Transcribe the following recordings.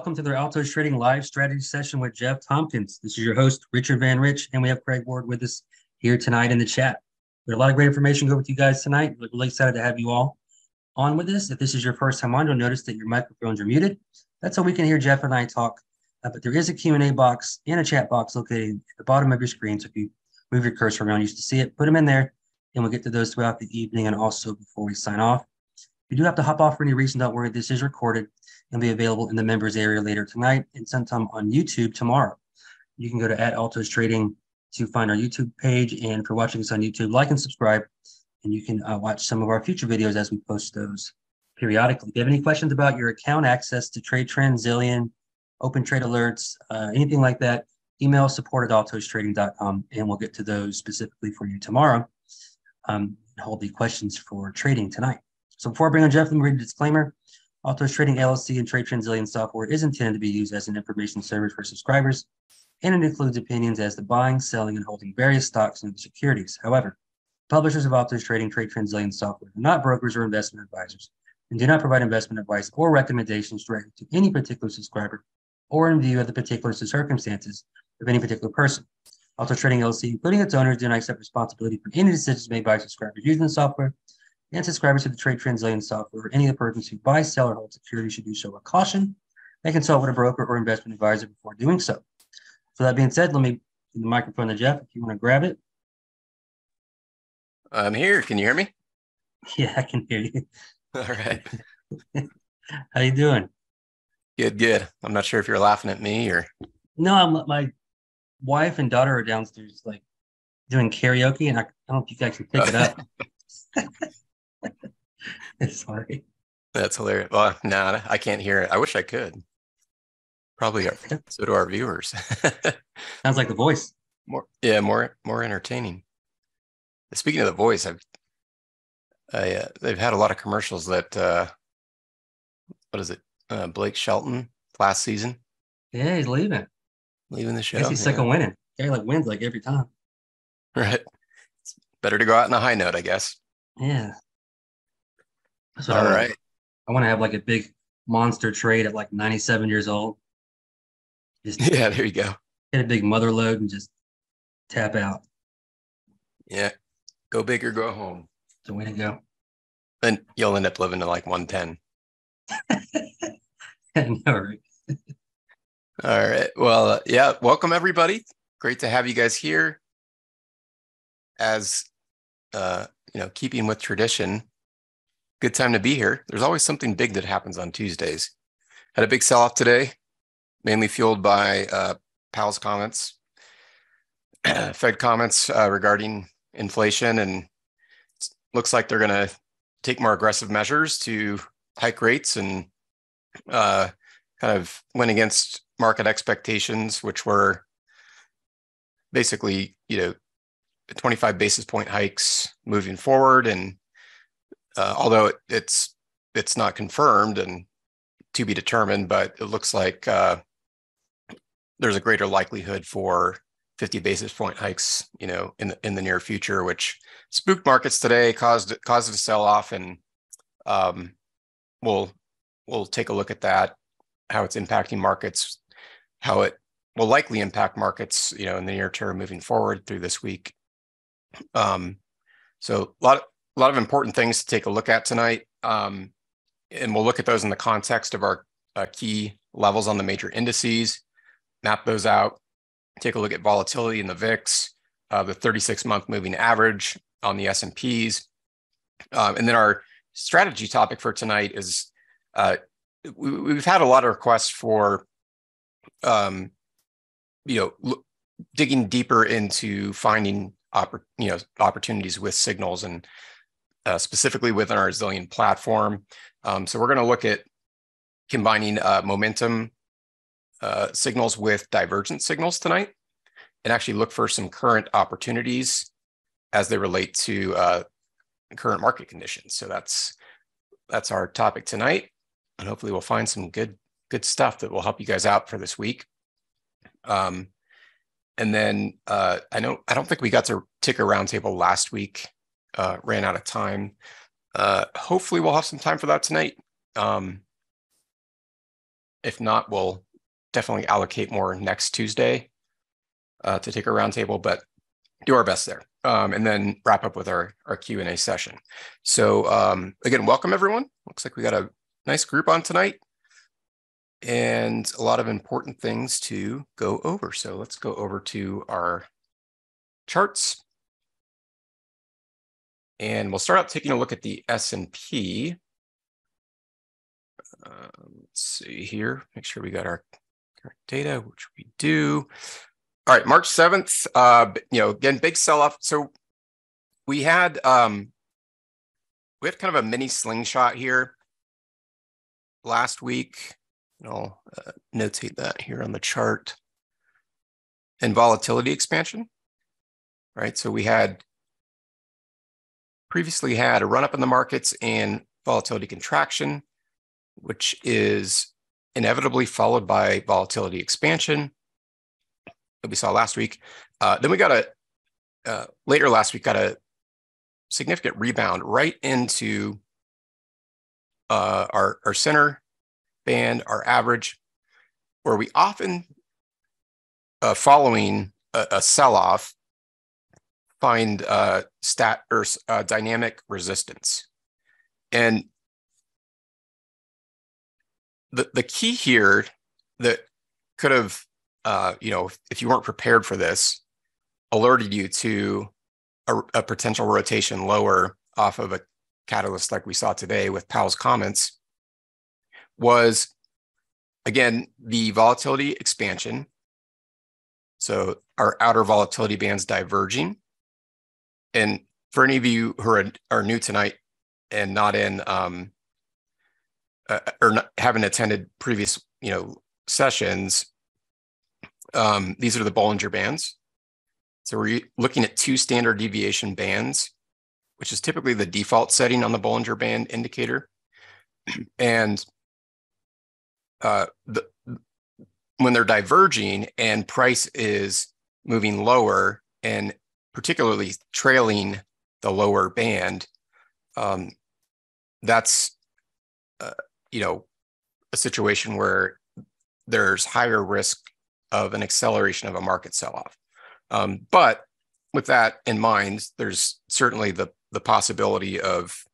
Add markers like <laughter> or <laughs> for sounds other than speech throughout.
Welcome to the Altos Trading Live Strategy Session with Jeff Tompkins. This is your host, Richard Van Rich, and we have Craig Ward with us here tonight in the chat. We have a lot of great information to go with you guys tonight. We're really excited to have you all on with us. If this is your first time on, you'll notice that your microphones are muted. That's how we can hear Jeff and I talk. Uh, but there is a Q&A box and a chat box located at the bottom of your screen. So if you move your cursor around, you should see it, put them in there, and we'll get to those throughout the evening and also before we sign off. If you do have to hop off for any reason, don't worry. This is recorded and be available in the members area later tonight and sometime on YouTube tomorrow. You can go to at Altos Trading to find our YouTube page. And for watching us on YouTube, like and subscribe. And you can uh, watch some of our future videos as we post those periodically. If you have any questions about your account access to Trade Trend, Zillion, Open Trade Alerts, uh, anything like that, email support at altostrading.com and we'll get to those specifically for you tomorrow. Um, hold the questions for trading tonight. So before I bring on Jeff, let me read the disclaimer. Altos Trading LLC and Trade Trend software is intended to be used as an information service for subscribers, and it includes opinions as to buying, selling, and holding various stocks and securities. However, publishers of Altos Trading Trade Trend software are not brokers or investment advisors and do not provide investment advice or recommendations directly to any particular subscriber or in view of the particular circumstances of any particular person. Altos Trading LLC, including its owners, do not accept responsibility for any decisions made by subscribers using the software and subscribers to the Trade Trend Zillion software any of the persons who buy, sell, or hold securities should do so with caution and consult with a broker or investment advisor before doing so. So that being said, let me give the microphone to Jeff if you want to grab it. I'm here. Can you hear me? <laughs> Yeah, I can hear you. <laughs> All right. <laughs> How you doing? Good, good. I'm not sure if you're laughing at me or No, I'm my wife and daughter are downstairs like doing karaoke and I, I don't know if you guys can pick it up. <laughs> Sorry. That's hilarious. Well, no, nah, I can't hear it. I wish I could. Probably are, <laughs> so do our viewers. <laughs> Sounds like the voice. More, yeah, more, more entertaining. Speaking of the voice, I've, I, uh, they've had a lot of commercials that, uh, what is it? Uh, Blake Shelton last season. Yeah, he's leaving. Leaving the show. I guess he's yeah. sick of winning. Guy like wins like every time. Right. It's better to go out on a high note, I guess. Yeah. That's All I. I want to have like a big monster trade at like 97 years old. Just <laughs> Yeah, there you go. get a big mother load and just tap out. Yeah. Go big or go home. It's a way to go. Then you'll end up living to like 110. <laughs> no, right? <laughs> All right. Well, uh, yeah, welcome everybody. Great to have you guys here. As uh, you know, keeping with tradition, good time to be here. There's always something big that happens on Tuesdays. Had a big sell-off today, mainly fueled by uh, Powell's comments, <clears throat> Fed comments uh, regarding inflation, and looks like they're going to take more aggressive measures to hike rates and uh, kind of went against market expectations, which were basically, you know, 25 basis point hikes moving forward. And uh, although it, it's it's not confirmed and to be determined, but it looks like uh, there's a greater likelihood for 50 basis point hikes, you know, in the in the near future, which spooked markets today, caused caused to sell off, and um, we'll we'll take a look at that, how it's impacting markets, how it will likely impact markets, you know, in the near term moving forward through this week. Um, so a lot a lot of important things to take a look at tonight, um, and we'll look at those in the context of our uh, key levels on the major indices, map those out, take a look at volatility in the VIX, uh, the 36 month moving average on the S&Ps. Um, and then our strategy topic for tonight is uh, we, have had a lot of requests for, um, you know, digging deeper into finding you know opportunities with signals and uh, specifically within our Zillion platform. Um, so we're going to look at combining uh, momentum uh, signals with divergent signals tonight, and actually look for some current opportunities as they relate to uh, current market conditions. So that's that's our topic tonight, and hopefully we'll find some good good stuff that will help you guys out for this week. Um, and then uh, I know I don't think we got to ticker roundtable last week. Uh, ran out of time. Uh, hopefully we'll have some time for that tonight. Um, if not, we'll definitely allocate more next Tuesday uh, to take a roundtable, but do our best there. Um, and then wrap up with our, our Q&A session. So um, again, welcome everyone. Looks like we got a nice group on tonight and a lot of important things to go over. So let's go over to our charts. And we'll start out taking a look at the S&P. Uh, let's see here, make sure we got our data, which we do. All right, March 7th, uh, you know, again, big sell-off. So we had um we had kind of a mini slingshot here last week. I'll uh, notate that here on the chart. And volatility expansion, right? So we had previously had a run up in the markets and volatility contraction, which is inevitably followed by volatility expansion that we saw last week. Uh, then we got a uh, later last week got a significant rebound right into uh, our our center band, our average, where we often uh, following a, a sell off find uh, stat or uh, dynamic resistance, and the the key here that could have uh, you know, if you weren't prepared for this, alerted you to a, a, potential rotation lower off of a catalyst like we saw today with Powell's comments was again the volatility expansion. So our outer volatility bands diverging. And for any of you who are, are new tonight and not in um, uh, or not, haven't attended previous you know sessions, um, these are the Bollinger Bands. So we're looking at two standard deviation bands, which is typically the default setting on the Bollinger Band indicator. <clears throat> And uh, the, when they're diverging and price is moving lower and particularly trailing the lower band, um, that's uh, you know a situation where there's higher risk of an acceleration of a market sell-off. Um, but with that in mind, there's certainly the the possibility of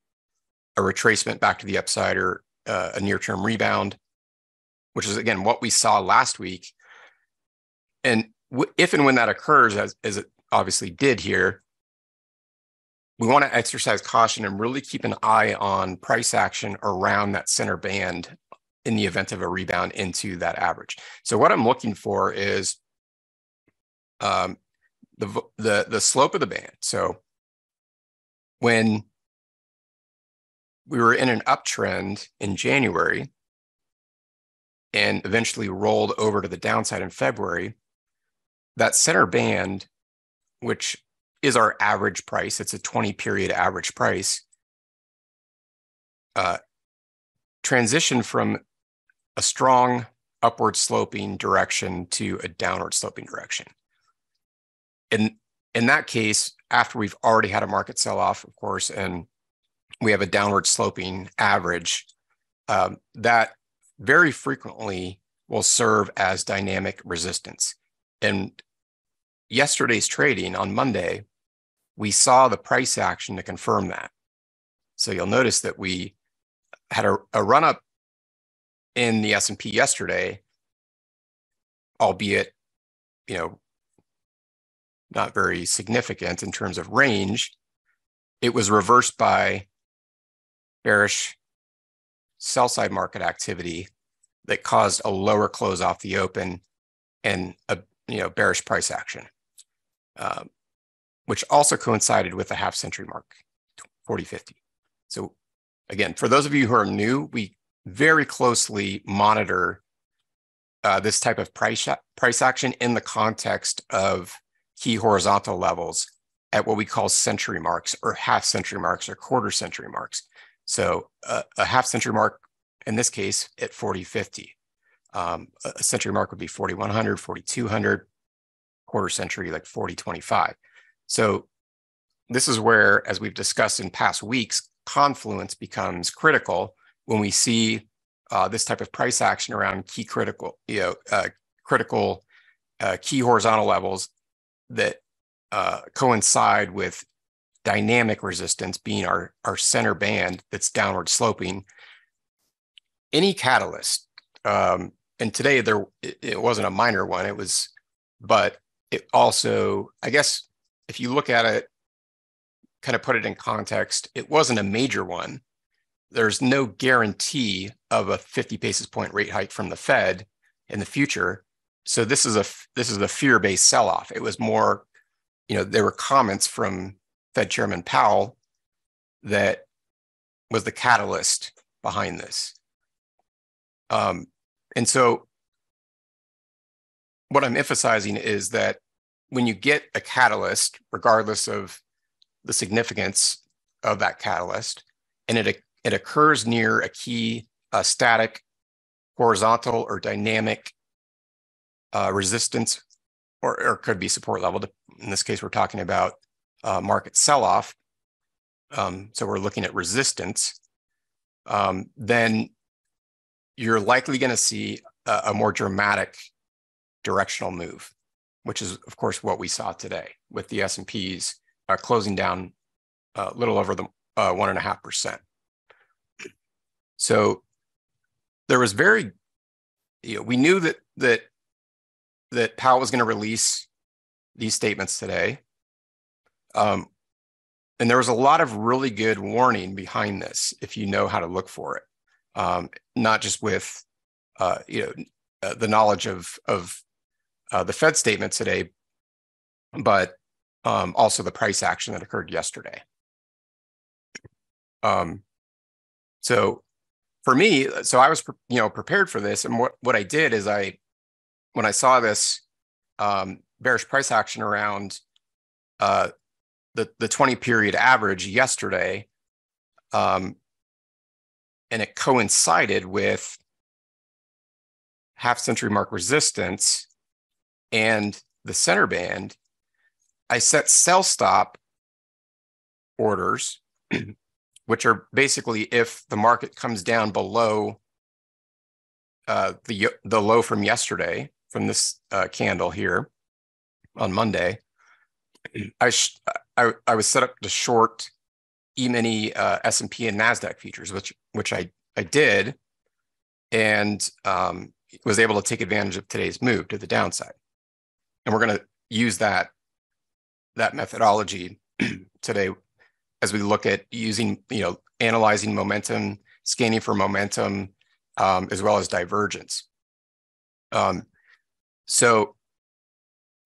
a retracement back to the upside or uh, a near-term rebound, which is again what we saw last week. And w- if and when that occurs, as, as it obviously did here, we want to exercise caution and really keep an eye on price action around that center band in the event of a rebound into that average. So what I'm looking for is um, the, the, the slope of the band. So when we were in an uptrend in January and eventually rolled over to the downside in February, that center band, which is our average price, it's a 20 period average price, uh, transition from a strong upward sloping direction to a downward sloping direction. In, in that case, after we've already had a market sell off, of course, and we have a downward sloping average, um, that very frequently will serve as dynamic resistance. And yesterday's trading on Monday, we saw the price action to confirm that. So you'll notice that we had a, a run up in the S&P yesterday, albeit, you know, not very significant in terms of range, it was reversed by bearish sell side market activity that caused a lower close off the open and a you know bearish price action, uh, which also coincided with the half century mark, 4050. So again, for those of you who are new, we very closely monitor uh, this type of price price action in the context of key horizontal levels at what we call century marks or half century marks or quarter century marks. So uh, a half century mark in this case at 4050. Um, a century mark would be 4100, 4200, quarter century like 4025. So this is where, as we've discussed in past weeks, confluence becomes critical when we see uh, this type of price action around key critical, you know, uh, critical uh, key horizontal levels that uh, coincide with dynamic resistance being our, our center band that's downward sloping. Any catalyst, um, and today there it, it wasn't a minor one, it was, but it also, I guess, if you look at it, kind of put it in context, it wasn't a major one. There's no guarantee of a 50 basis point rate hike from the Fed in the future. So this is a this is a fear-based sell-off. It was more, you know, there were comments from Fed Chairman Powell that was the catalyst behind this. Um, and so what I'm emphasizing is that when you get a catalyst, regardless of the significance of that catalyst, and it, it occurs near a key uh, static, horizontal, or dynamic uh, resistance, or, or could be support level. In this case, we're talking about uh, market sell-off. Um, so we're looking at resistance. Um, then you're likely going to see a, a more dramatic directional move, which is, of course, what we saw today with the S&Ps uh, closing down a little over the uh, one and a half percent. So there was very, you know, we knew that that that Powell was going to release these statements today, um, and there was a lot of really good warning behind this if you know how to look for it, um, not just with uh, you know uh, the knowledge of of uh, the Fed statement today, but um, also the price action that occurred yesterday. Um, so for me, so I was you know prepared for this, and what what I did is I when I saw this um, bearish price action around uh, the the 20 period average yesterday, um, and it coincided with half century mark resistance and the center band, I set sell stop orders, <clears throat> which are basically if the market comes down below uh, the the low from yesterday from this uh, candle here on Monday, <clears throat> I, sh- I I was set up to short E-mini uh, S&P and Nasdaq futures, which which I I did, and um, was able to take advantage of today's move to the downside and we're going to use that that methodology <clears throat> today as we look at using you know analyzing momentum scanning for momentum um, as well as divergence. Um, so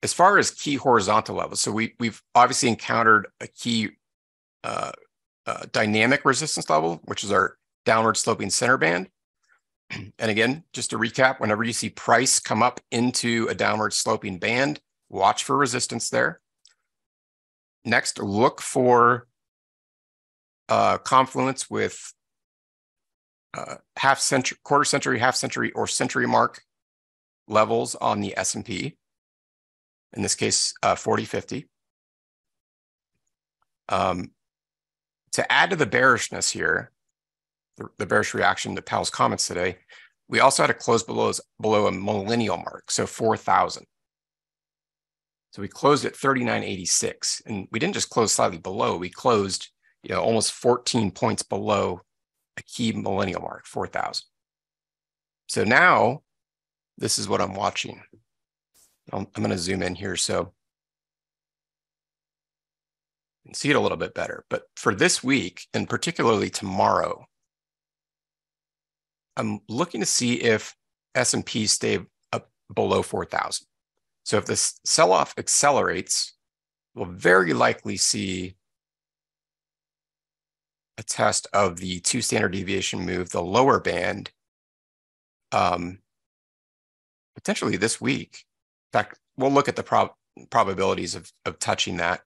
as far as key horizontal levels so we, we've obviously encountered a key uh, uh, dynamic resistance level which is our downward sloping center band and again, just to recap, whenever you see price come up into a downward sloping band, watch for resistance there. Next, look for uh, confluence with uh, half century, quarter century, half century, or century mark levels on the S&P. In this case, uh, 40, 50. Um, to add to the bearishness here, the, bearish reaction to Powell's comments today, we also had a close below, below a millennial mark, so 4,000. So we closed at 39.86, and we didn't just close slightly below, we closed you know, almost 14 points below a key millennial mark, 4,000. So now this is what I'm watching. I'm, I'm going to zoom in here so you can see it a little bit better. But for this week, and particularly tomorrow, I'm looking to see if S&P stay up below 4,000. So if this sell-off accelerates, we'll very likely see a test of the two standard deviation move, the lower band, um, potentially this week. In fact, we'll look at the prob probabilities of, of touching that,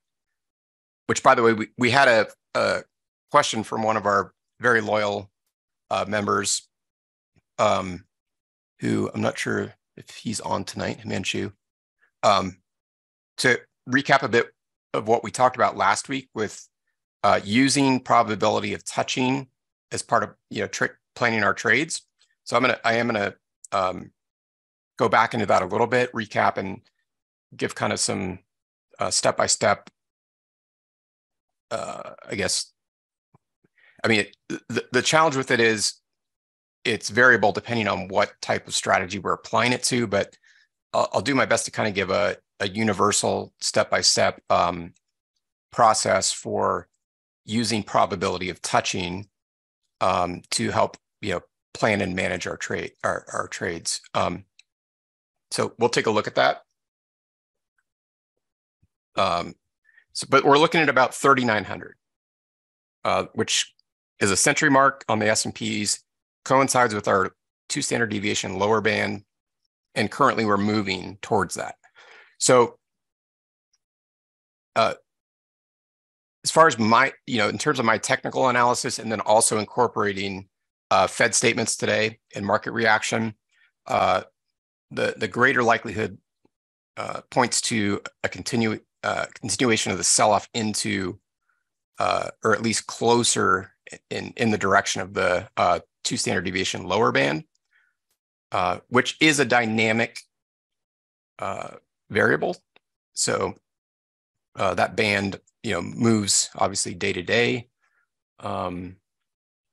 which by the way, we, we had a, a question from one of our very loyal uh, members um, who I'm not sure if he's on tonight, Himanshu. Um, to recap a bit of what we talked about last week with uh, using probability of touching as part of you know trick planning our trades. So I'm gonna I am gonna um, go back into that a little bit, recap, and give kind of some step by step. I guess. I mean, the the challenge with it is it's variable depending on what type of strategy we're applying it to, but I'll, I'll do my best to kind of give a, a universal step-by-step um, process for using probability of touching um, to help you know plan and manage our trade our, our trades. Um, so we'll take a look at that. Um, so, but we're looking at about 3,900, uh, which is a century mark on the S&Ps coincides with our two standard deviation lower band. And currently we're moving towards that. So uh, as far as my, you know, in terms of my technical analysis and then also incorporating uh, Fed statements today and market reaction, uh, the, the greater likelihood uh, points to a continue, uh, continuation of the sell-off into, uh, or at least closer in, in the direction of the two standard deviation lower band, uh, which is a dynamic uh, variable. So uh, that band, you know, moves obviously day to day. Um,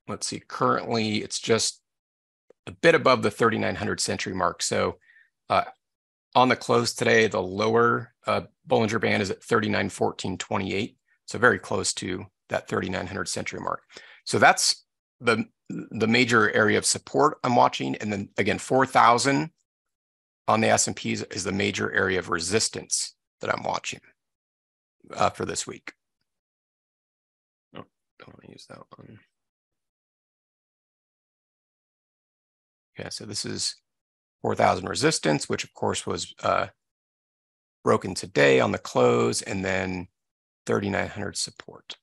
let's see, currently it's just a bit above the 3900 century mark. So uh, on the close today, the lower uh, Bollinger Band is at 3914.28. So very close to that 3900 century mark. So that's the the major area of support I'm watching, and then again 4,000 on the S&Ps is the major area of resistance that I'm watching uh, for this week. Oh, don't want to use that one. Okay, so this is 4,000 resistance, which of course was uh, broken today on the close, and then 3,900 support.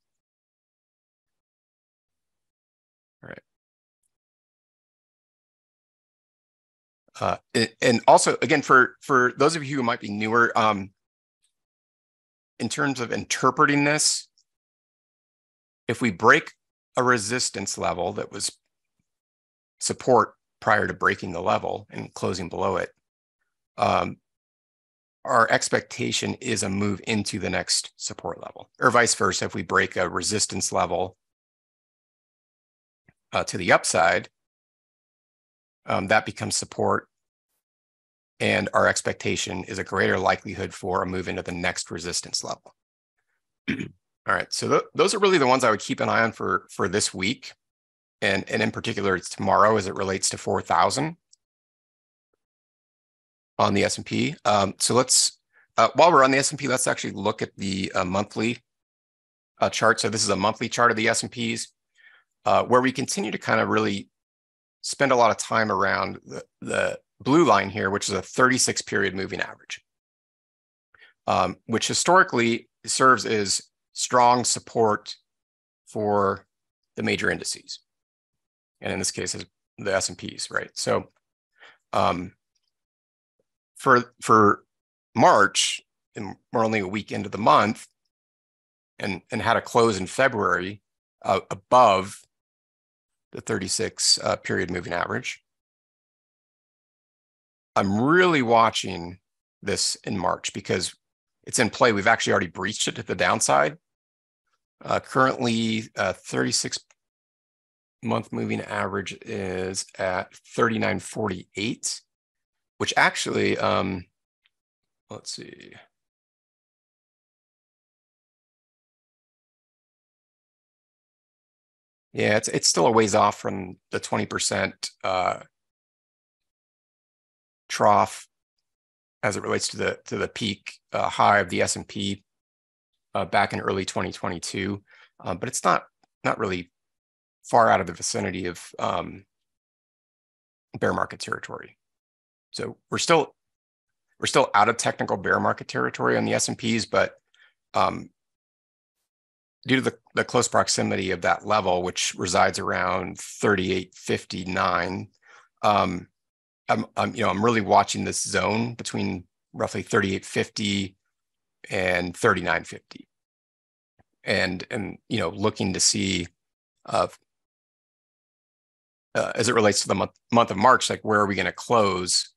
Uh, and also, again, for for those of you who might be newer, um, in terms of interpreting this, if we break a resistance level that was support prior to breaking the level and closing below it, um, our expectation is a move into the next support level, or vice versa. If we break a resistance level uh, to the upside, um, that becomes support. And our expectation is a greater likelihood for a move into the next resistance level. <clears throat> All right, so th those are really the ones I would keep an eye on for, for this week. And, and in particular, it's tomorrow as it relates to 4,000 on the S&P. Um, so let's, uh, while we're on the S&P, let's actually look at the uh, monthly uh, chart. So this is a monthly chart of the S&Ps uh, where we continue to kind of really spend a lot of time around the, the blue line here, which is a 36 period moving average, um, which historically serves as strong support for the major indices. And in this case, is the S&Ps, right? So um, for, for March, and we're only a week into the month, and, and had a close in February uh, above the 36 uh, period moving average. I'm really watching this in March because it's in play. We've actually already breached it to the downside. Uh, currently, uh, 36 month moving average is at 39.48, which actually, um, let's see. Yeah, it's it's still a ways off from the 20% uh, trough as it relates to the to the peak uh, high of the S&P uh, back in early 2022, uh, but it's not not really far out of the vicinity of um, bear market territory. So we're still we're still out of technical bear market territory on the S&Ps, but um, due to the, the close proximity of that level, which resides around 3859, um, I'm, I'm, you know, I'm really watching this zone between roughly 3850 and 3950. And, and, you know, looking to see uh, uh, as it relates to the month month of March, like where are we going to close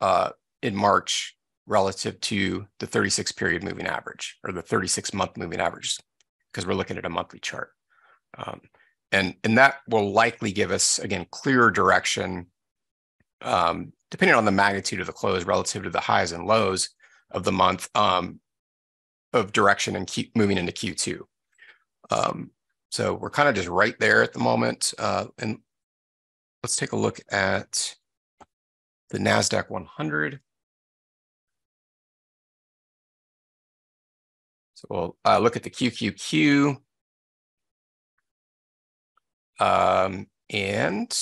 uh, in March relative to the 36 period moving average or the 36 month moving average because we're looking at a monthly chart. Um, and, and that will likely give us, again, clearer direction um, depending on the magnitude of the close relative to the highs and lows of the month um, of direction and keep moving into Q2. Um, so we're kind of just right there at the moment. Uh, and let's take a look at the NASDAQ 100. So we'll uh, look at the QQQ um, and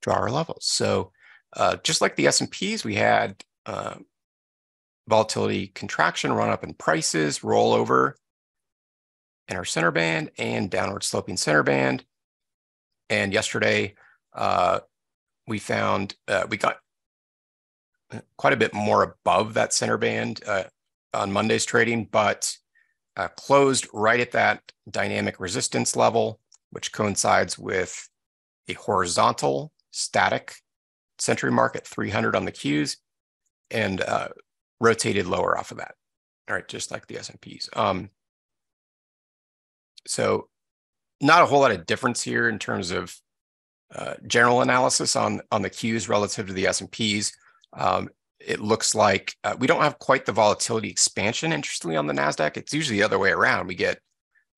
draw our levels. So uh, just like the S&Ps, we had uh, volatility contraction, run up in prices, rollover in our center band and downward sloping center band. And yesterday, uh, we found uh, we got quite a bit more above that center band uh, on Monday's trading, but uh, closed right at that dynamic resistance level, which coincides with a horizontal static century market 300 on the Qs and uh, rotated lower off of that. All right, just like the S&Ps. Um, so not a whole lot of difference here in terms of uh, general analysis on on the Qs relative to the S&Ps. Um, it looks like uh, we don't have quite the volatility expansion, interestingly, on the NASDAQ. It's usually the other way around. We get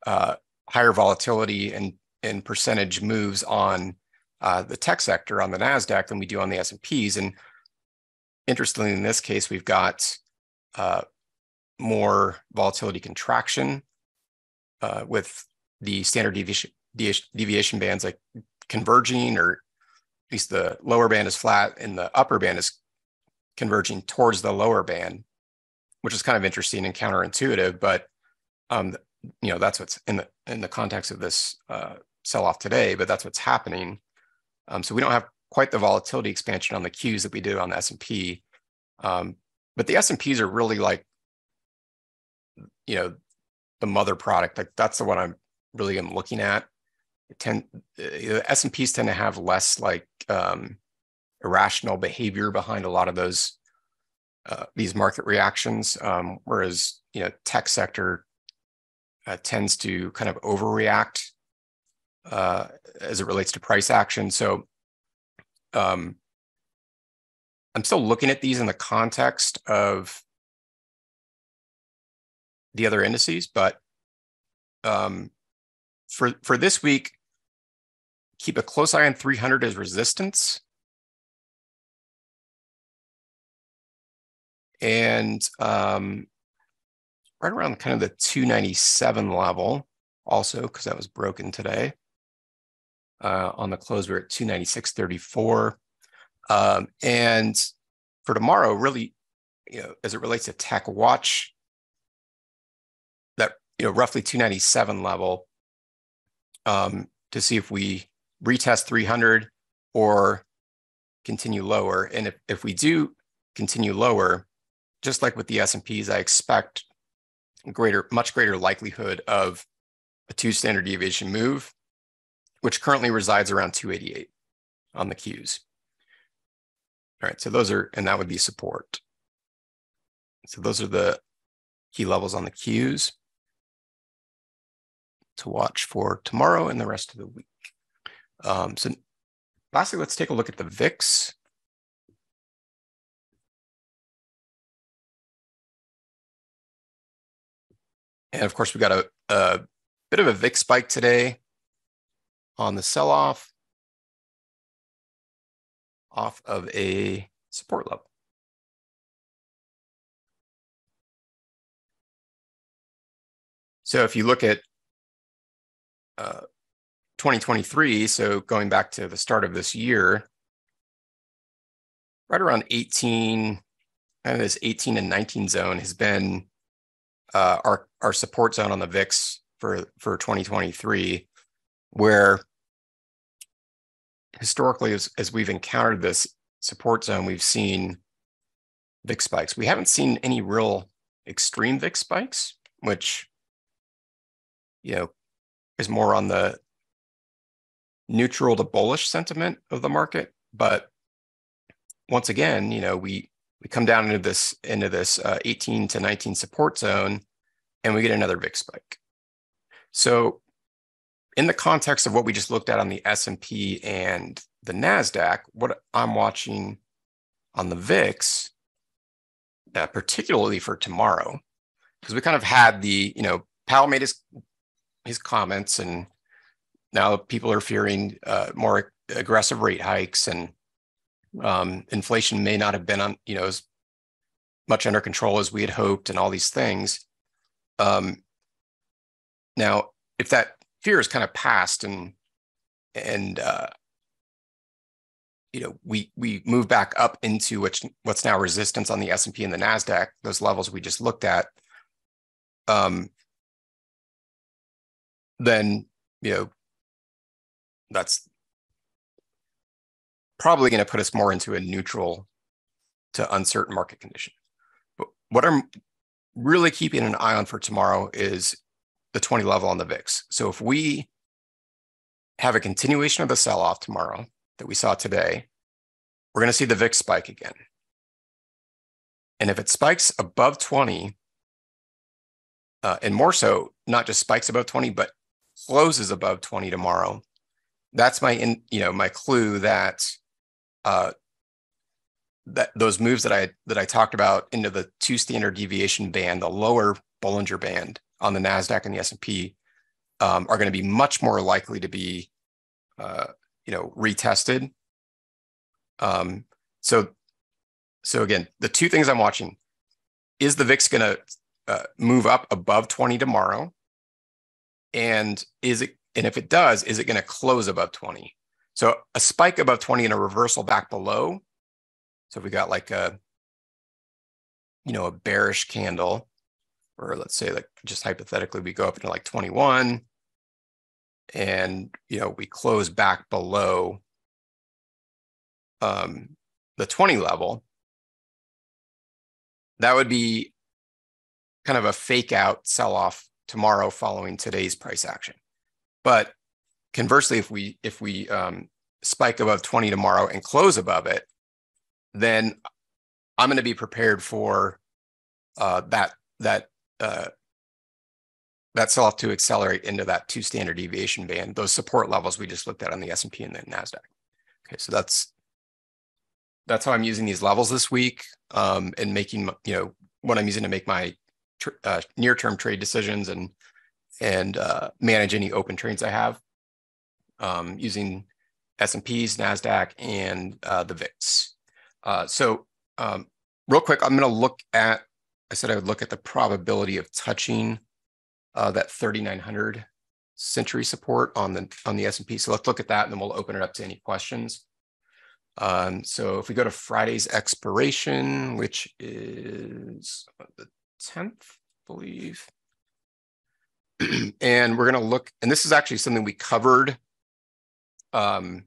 uh, higher volatility and, and percentage moves on uh, the tech sector on the NASDAQ than we do on the S&Ps. And interestingly, in this case, we've got uh, more volatility contraction uh, with the standard deviation, deviation bands like converging or at least the lower band is flat and the upper band is converging towards the lower band, which is kind of interesting and counterintuitive. But um, you know that's what's in the in the context of this uh, sell off today. But that's what's happening. Um, so we don't have quite the volatility expansion on the Qs that we do on the S and P. Um, but the S and Ps are really like, you know, the mother product. Like that's the one I'm really am looking at. It tend uh, S and Ps tend to have less like um, irrational behavior behind a lot of those uh, these market reactions, um, whereas you know tech sector uh, tends to kind of overreact uh, as it relates to price action. So um, I'm still looking at these in the context of the other indices, but um, for for this week, keep a close eye on 300 as resistance. And um, right around kind of the 297 level also because that was broken today. Uh, on the close, we're at 296.34. Um, and for tomorrow, really, you know, as it relates to tech, watch that, you know, roughly 297 level um, to see if we retest 300 or continue lower. And if, if we do continue lower, just like with the S&Ps, I expect greater, much greater likelihood of a two standard deviation move, which currently resides around 288 on the Qs. All right, so those are, and that would be support. So those are the key levels on the Qs to watch for tomorrow and the rest of the week. Um, so lastly, let's take a look at the VIX. And of course, we got a, a bit of a VIX spike today on the sell off off of a support level. So if you look at uh, 2023, so going back to the start of this year, right around 18, kind of this 18 and 19 zone has been uh, our our support zone on the VIX for for 2023, where historically, as, as we've encountered this support zone, we've seen VIX spikes. We haven't seen any real extreme VIX spikes, which you know is more on the neutral to bullish sentiment of the market. But once again, you know, we we come down into this into this uh, 18 to 19 support zone, and we get another VIX spike. So, in the context of what we just looked at on the S&P and the Nasdaq, what I'm watching on the VIX, uh, particularly for tomorrow, because we kind of had the you know Powell made his his comments, and now people are fearing uh, more aggressive rate hikes, and um, inflation may not have been on you know as much under control as we had hoped, and all these things. Um, now, if that fear is kind of passed, and and uh, you know we we move back up into which what's now resistance on the S&P and the Nasdaq those levels we just looked at um then you know that's probably going to put us more into a neutral to uncertain market condition. But what I'm really keeping an eye on for tomorrow is the 20 level on the VIX. So if we have a continuation of the sell off tomorrow that we saw today, we're going to see the VIX spike again. And if it spikes above 20, uh, and more so, not just spikes above 20, but closes above 20 tomorrow, that's my in, you know my clue that uh, that those moves that I that I talked about into the two standard deviation band, the lower Bollinger Band on the Nasdaq and the S and P, um, are going to be much more likely to be uh, you know retested. Um, so so again, the two things I'm watching is the VIX going to uh, move up above 20 tomorrow, and is it and if it does, is it going to close above 20? So a spike above 20 and a reversal back below. So we got like a, you know, a bearish candle, or let's say like just hypothetically, we go up into like 21 and, you know, we close back below um, the 20 level. That would be kind of a fake out sell off tomorrow following today's price action. But conversely, if we if we um, spike above 20 tomorrow and close above it, then I'm going to be prepared for uh, that that uh, that sell off to accelerate into that two standard deviation band, those support levels we just looked at on the S&P and the Nasdaq. Okay, so that's that's how I'm using these levels this week um, and making you know what I'm using to make my tr- uh, near term trade decisions and and uh, manage any open trades I have um, using S&Ps, NASDAQ, and uh, the VIX. Uh, so um, real quick, I'm going to look at, I said I would look at the probability of touching uh, that 3,900 century support on the on the S&P. So let's look at that and then we'll open it up to any questions. Um, so if we go to Friday's expiration, which is the 10th, I believe. <clears throat> and we're going to look, and this is actually something we covered um,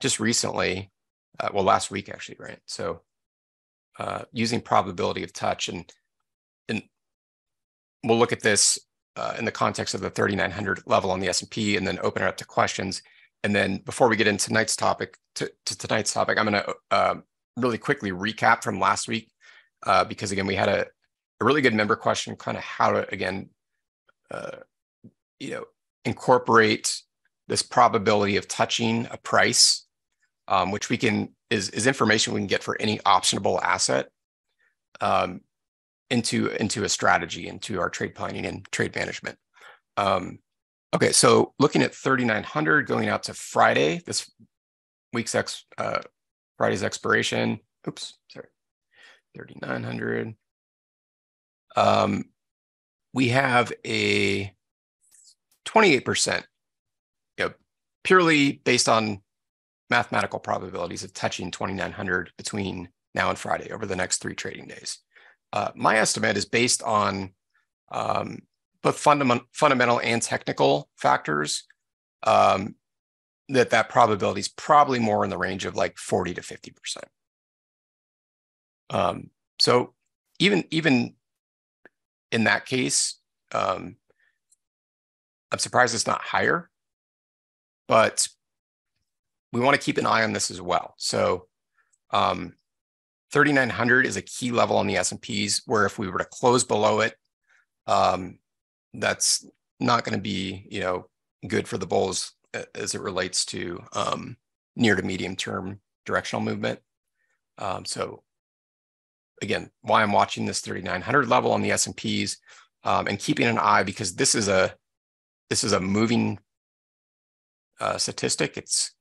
just recently, uh, well, last week actually, right? So uh, using probability of touch, and and we'll look at this uh, in the context of the 3900 level on the S&P, and then open it up to questions. And then before we get into tonight's topic, to, to tonight's topic, I'm going to uh, really quickly recap from last week uh, because again, we had a, a really good member question, kind of how to again uh, you know, incorporate this probability of touching a price, um, which we can is, is information we can get for any optionable asset um, into into a strategy, into our trade planning and trade management. Um, okay, so looking at 3,900 going out to Friday, this week's ex uh, Friday's expiration. Oops, sorry, 3,900. Um, we have a 28%, you know, purely based on mathematical probabilities of touching 2,900 between now and Friday over the next three trading days. Uh, my estimate is based on um, both fundament, fundamental and technical factors. Um, that that probability is probably more in the range of like 40 to 50 percent. Um, so even even in that case, um, I'm surprised it's not higher. But we want to keep an eye on this as well. So um, 3,900 is a key level on the S&Ps where if we were to close below it, um, that's not going to be, you know, good for the bulls as it relates to um, near to medium term directional movement. Um, so again, why I'm watching this 3,900 level on the S&Ps um, and keeping an eye because this is a this is a moving uh, statistic. It's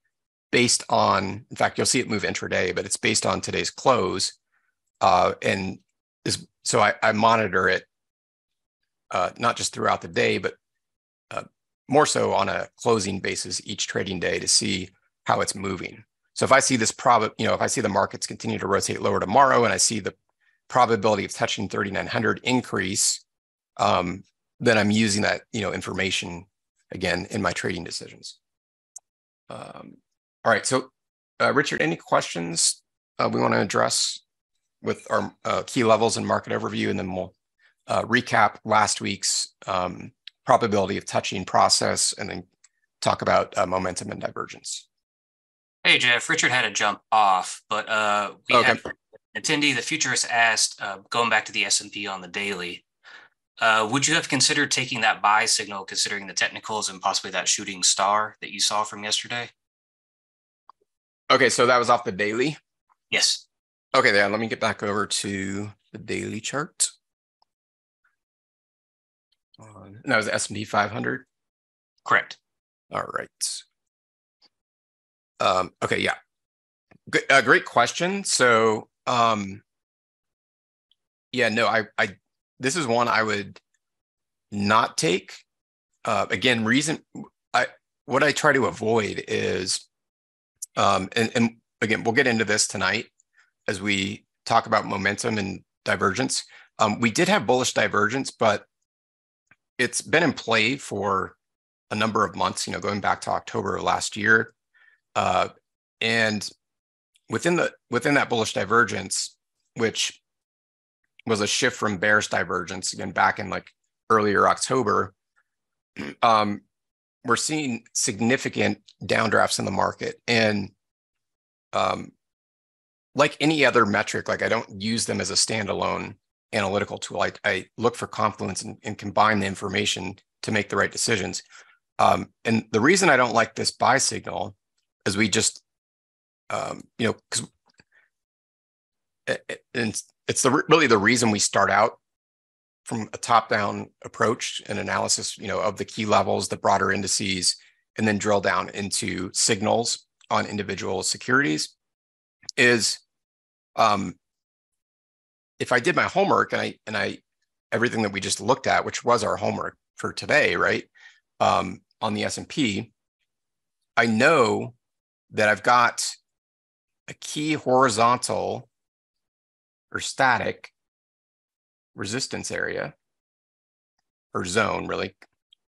based on, in fact, you'll see it move intraday, but it's based on today's close. Uh, and is, so I, I, monitor it uh, not just throughout the day, but uh, more so on a closing basis each trading day to see how it's moving. So if I see this prob, you know, if I see the markets continue to rotate lower tomorrow, and I see the probability of touching 3,900 increase, um, then I'm using that, you know, information again in my trading decisions. Um, all right, so uh, Richard, any questions uh, we want to address with our uh, key levels and market overview, and then we'll uh, recap last week's um, probability of touching process, and then talk about uh, momentum and divergence. Hey Jeff, Richard had to jump off, but uh, we okay. have attendee, the futurist asked, uh, going back to the S&P on the daily, uh, would you have considered taking that buy signal, considering the technicals and possibly that shooting star that you saw from yesterday? Okay, so that was off the daily? Yes. Okay, then let me get back over to the daily chart. and that was S&P 500? Correct. All right. Um, okay, yeah. G- uh, great question. So, um, yeah, no, I, I, this is one I would not take. Uh, again, reason I, what I try to avoid is, um, and, and again, we'll get into this tonight as we talk about momentum and divergence. Um, we did have bullish divergence, but it's been in play for a number of months, you know, going back to October of last year. Uh, and within the within that bullish divergence, which was a shift from bearish divergence again back in like earlier October, <clears throat> um, we're seeing significant downdrafts in the market. And um, like any other metric, like I don't use them as a standalone analytical tool. I, I look for confluence and, and, combine the information to make the right decisions. Um, and the reason I don't like this buy signal is we just, um, you know, because it, it's, the really the reason we start out from a top-down approach and analysis, you know, of the key levels, the broader indices, and then drill down into signals on individual securities. Is um, if I did my homework and I and I everything that we just looked at, which was our homework for today, right? Um, on the S and P, I know that I've got a key horizontal or static resistance area or zone really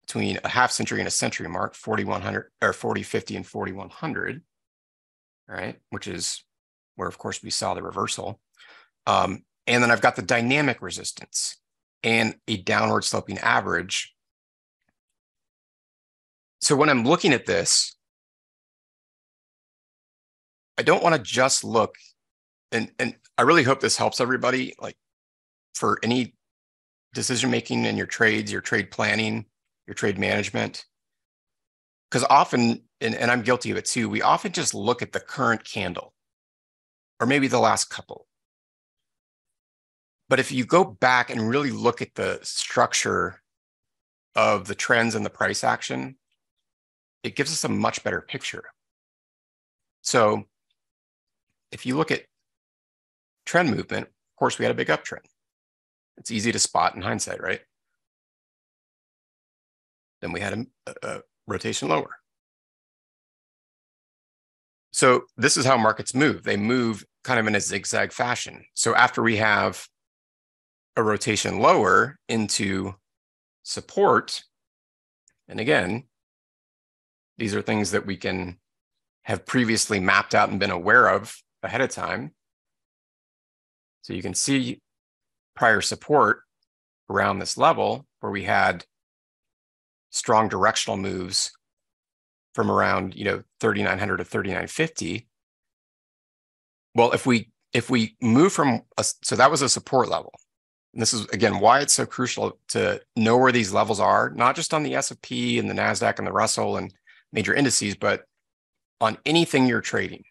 between a half century and a century mark 4100 or 4050 and 4100 right? Which is where of course we saw the reversal. Um, and then i've got the dynamic resistance and a downward sloping average. So when i'm looking at this I don't want to just look and and I really hope this helps everybody like for any decision making in your trades, your trade planning, your trade management. Because often, and, and I'm guilty of it too, we often just look at the current candle or maybe the last couple. But if you go back and really look at the structure of the trends and the price action, it gives us a much better picture. So if you look at trend movement, of course, we had a big uptrend. It's easy to spot in hindsight, right? Then we had a, a rotation lower. So this is how markets move. They move kind of in a zigzag fashion. So after we have a rotation lower into support, and again, these are things that we can have previously mapped out and been aware of ahead of time. So you can see prior support around this level where we had strong directional moves from around you know 3900 to 3950 well if we if we move from a, so that was a support level. And this is again why it's so crucial to know where these levels are not just on the s&p and the nasdaq and the russell and major indices but on anything you're trading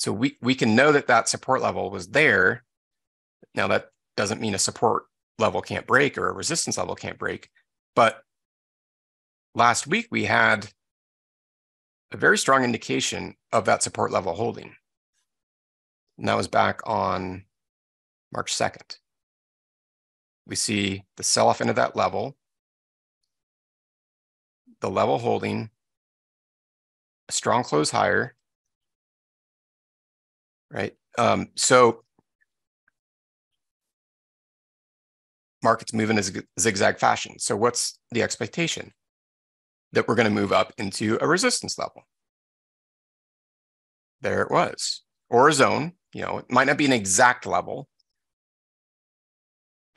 so we we can know that that support level was there now that doesn't mean a support level can't break or a resistance level can't break but last week we had a very strong indication of that support level holding. And that was back on March 2nd. We see the sell off into that level, the level holding, a strong close higher, right? Um, so markets move in a zigzag fashion. So what's the expectation? that we're going to move up into a resistance level. There it was, or a zone. You know, it might not be an exact level.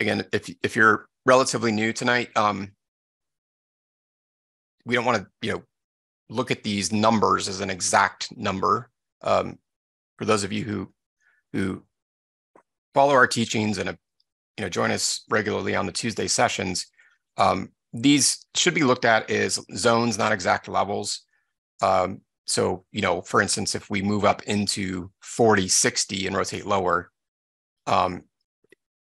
Again, if if you're relatively new tonight, um, we don't want to you know look at these numbers as an exact number. Um, for those of you who who follow our teachings and you know join us regularly on the Tuesday sessions, um, these should be looked at as zones, not exact levels. Um, so, you know, for instance, if we move up into 40, 60 and rotate lower, um,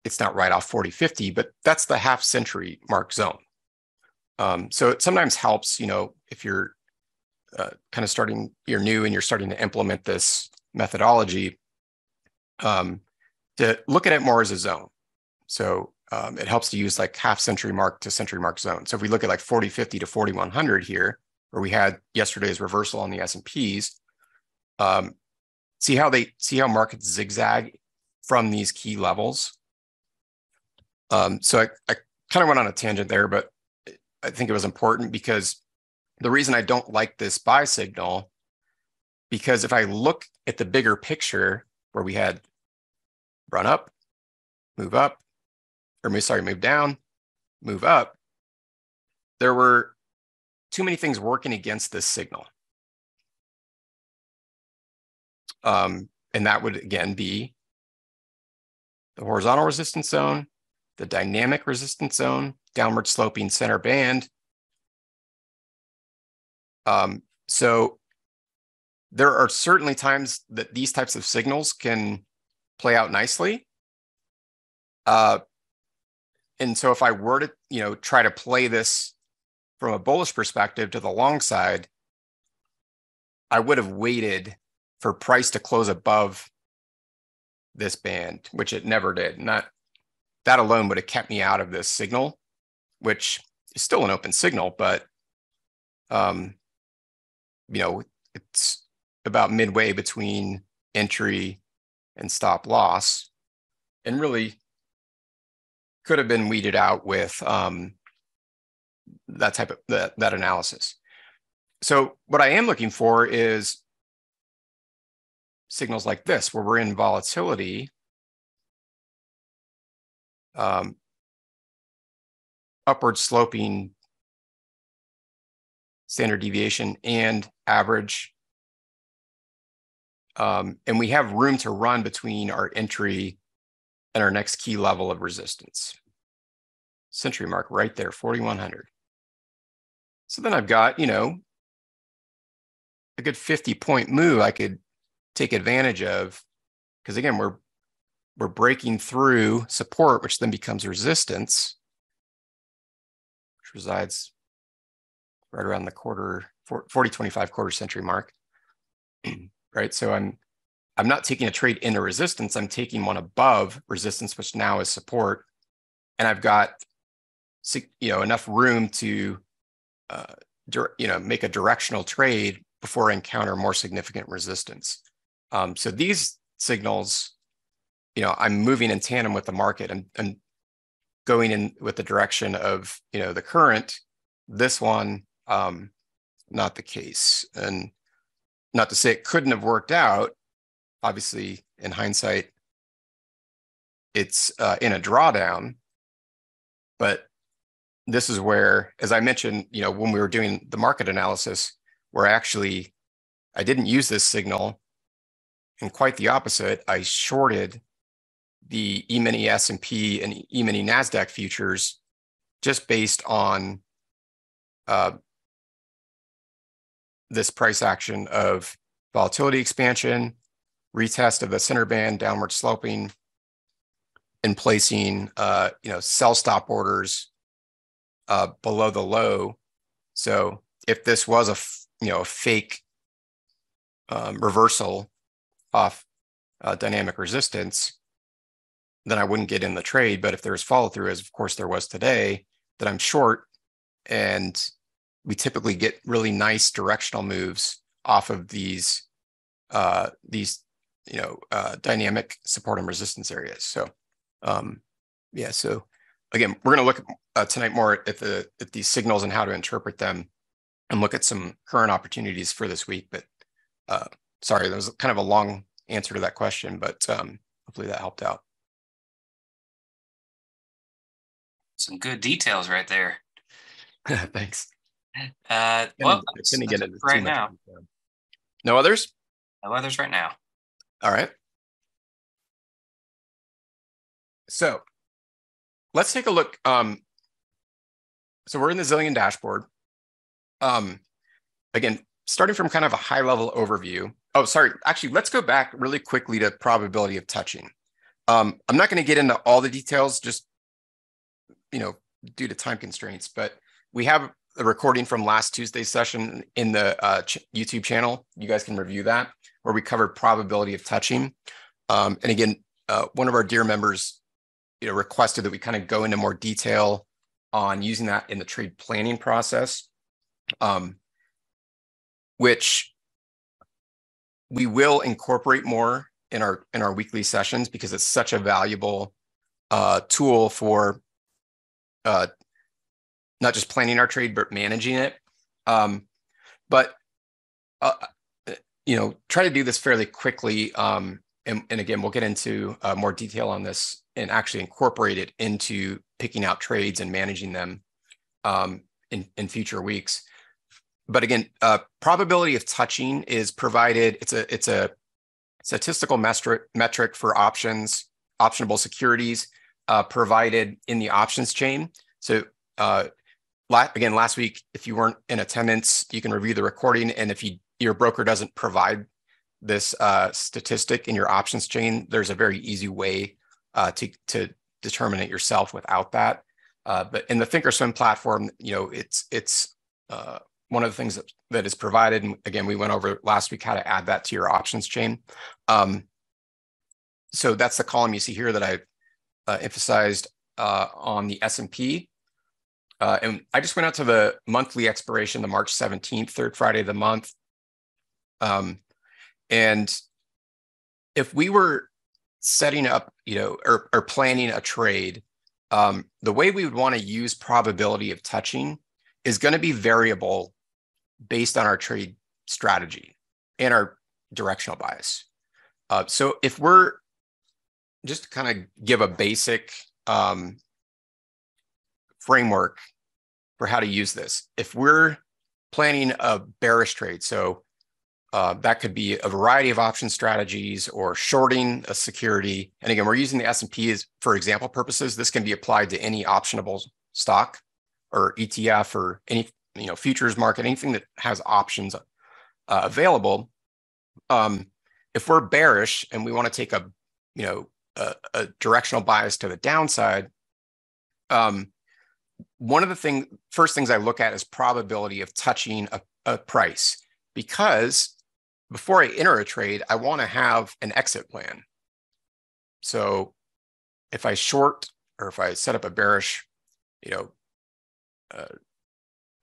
it's not right off 40, 50, but that's the half century mark zone. Um, so it sometimes helps, you know, if you're uh, kind of starting, you're new and you're starting to implement this methodology, um, to look at it more as a zone. So um, it helps to use like half century mark to century mark zone. So if we look at like 4050 to 4100 here, where we had yesterday's reversal on the S&Ps, um, see how they see how markets zigzag from these key levels. Um, so I, I kind of went on a tangent there, but I think it was important because the reason I don't like this buy signal, because if I look at the bigger picture where we had run up, move up, or sorry, move down, move up, there were too many things working against this signal. Um, and that would again be the horizontal resistance zone, the dynamic resistance zone, downward sloping center band. Um, so there are certainly times that these types of signals can play out nicely. Uh, and so if I were to, you know, try to play this from a bullish perspective to the long side, I would have waited for price to close above this band, which it never did. Not that alone would have kept me out of this signal, which is still an open signal, but um, you know, it's about midway between entry and stop loss. And really, could have been weeded out with um, that type of that, that analysis. So what I am looking for is signals like this, where we're in volatility, um, upward sloping standard deviation and average. Um, and we have room to run between our entry and our next key level of resistance. Century mark right there, 4,100. So then I've got, you know, a good 50 point move I could take advantage of. Because again, we're we're breaking through support, which then becomes resistance, which resides right around the quarter 40, 25 quarter century mark. <clears throat> right. So I'm I'm not taking a trade into resistance. I'm taking one above resistance, which now is support. And I've got you know enough room to uh, you know make a directional trade before I encounter more significant resistance. Um, so these signals, you know, I'm moving in tandem with the market and, and going in with the direction of you know the current. This one, um, not the case, and not to say it couldn't have worked out, obviously in hindsight it's uh, in a drawdown. But this is where, as I mentioned, you know, when we were doing the market analysis, where actually I didn't use this signal, and quite the opposite, I shorted the E-mini S&P and E-mini NASDAQ futures just based on uh, this price action of volatility expansion, retest of the center band, downward sloping, and placing uh, you know sell stop orders uh, below the low. So if this was a you know a fake um, reversal off uh, dynamic resistance, then I wouldn't get in the trade. But if there's follow through, as of course there was today, that I'm short, and we typically get really nice directional moves off of these uh, these you know uh, dynamic support and resistance areas. So um, yeah, so again, we're going to look uh, tonight more at the at these signals and how to interpret them, and look at some current opportunities for this week. But uh, sorry, that was kind of a long answer to that question, but um, hopefully that helped out. Some good details right there. <laughs> Thanks. Uh, well, couldn't get into right now. Detail. No others? No others right now. All right. So let's take a look. Um, so we're in the Zillion dashboard. Um, again, starting from kind of a high level overview. Oh, sorry. Actually, let's go back really quickly to probability of touching. Um, I'm not going to get into all the details, just you know, due to time constraints. But we have a recording from last Tuesday's session in the uh, ch YouTube channel. You guys can review that, where we covered probability of touching. Um, and again, uh, one of our dear members, you know, requested that we kind of go into more detail on using that in the trade planning process, um, which we will incorporate more in our in our weekly sessions because it's such a valuable uh, tool for uh, not just planning our trade but managing it. Um, but uh, you know, try to do this fairly quickly. Um, and, and, again, we'll get into uh, more detail on this and actually incorporate it into picking out trades and managing them um, in, in future weeks. But again, uh, probability of touching is provided. It's a it's a statistical metric metric for options, optionable securities uh, provided in the options chain. So uh, again, last week, if you weren't in attendance, you can review the recording. And if you, your broker doesn't provide this uh, statistic in your options chain, there's a very easy way uh, to, to determine it yourself without that. Uh, but in the Thinkorswim platform, you know, it's it's uh, one of the things that, that is provided. And again, we went over last week how to add that to your options chain. Um, so that's the column you see here that I uh, emphasized uh, on the S&P. Uh, and I just went out to the monthly expiration, the March 17th, third Friday of the month. Um, and if we were setting up, you know, or, or planning a trade, um, the way we would want to use probability of touching is going to be variable based on our trade strategy and our directional bias. Uh, so if we're just to kind of give a basic um, framework for how to use this. If we're planning a bearish trade, so uh, that could be a variety of option strategies or shorting a security. And again, we're using the S&P for example purposes. This can be applied to any optionable stock or ETF or any you know futures market, anything that has options uh, available. Um, if we're bearish and we want to take a you know a, a directional bias to the downside, um, one of the thing first things I look at is probability of touching a, a price because before I enter a trade, I want to have an exit plan. So if I short or if I set up a bearish, you know, uh,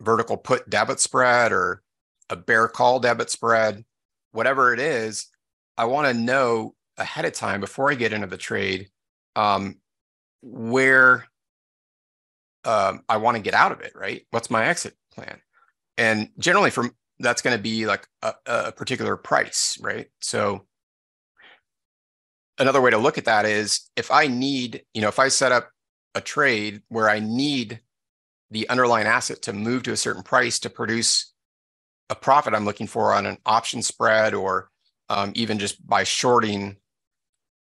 vertical put debit spread or a bear call debit spread, whatever it is, I want to know ahead of time before I get into the trade um, where um, I want to get out of it, right? What's my exit plan? And generally, from that's going to be like a, a particular price, right? So another way to look at that is if I need, you know, if I set up a trade where I need the underlying asset to move to a certain price to produce a profit I'm looking for on an option spread or um, even just by shorting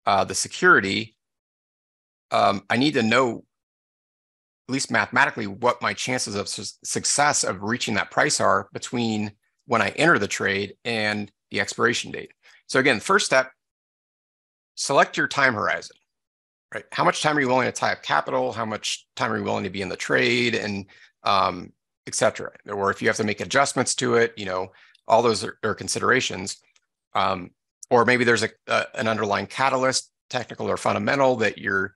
uh, the security, um, I need to know, at least mathematically, what my chances of su- success of reaching that price are between when I enter the trade and the expiration date. So again, first step, select your time horizon right? How much time are you willing to tie up capital? How much time are you willing to be in the trade and um? Or if you have to make adjustments to it, you know, all those are, are considerations. Um, or maybe there's a, a, an underlying catalyst, technical or fundamental, that you're,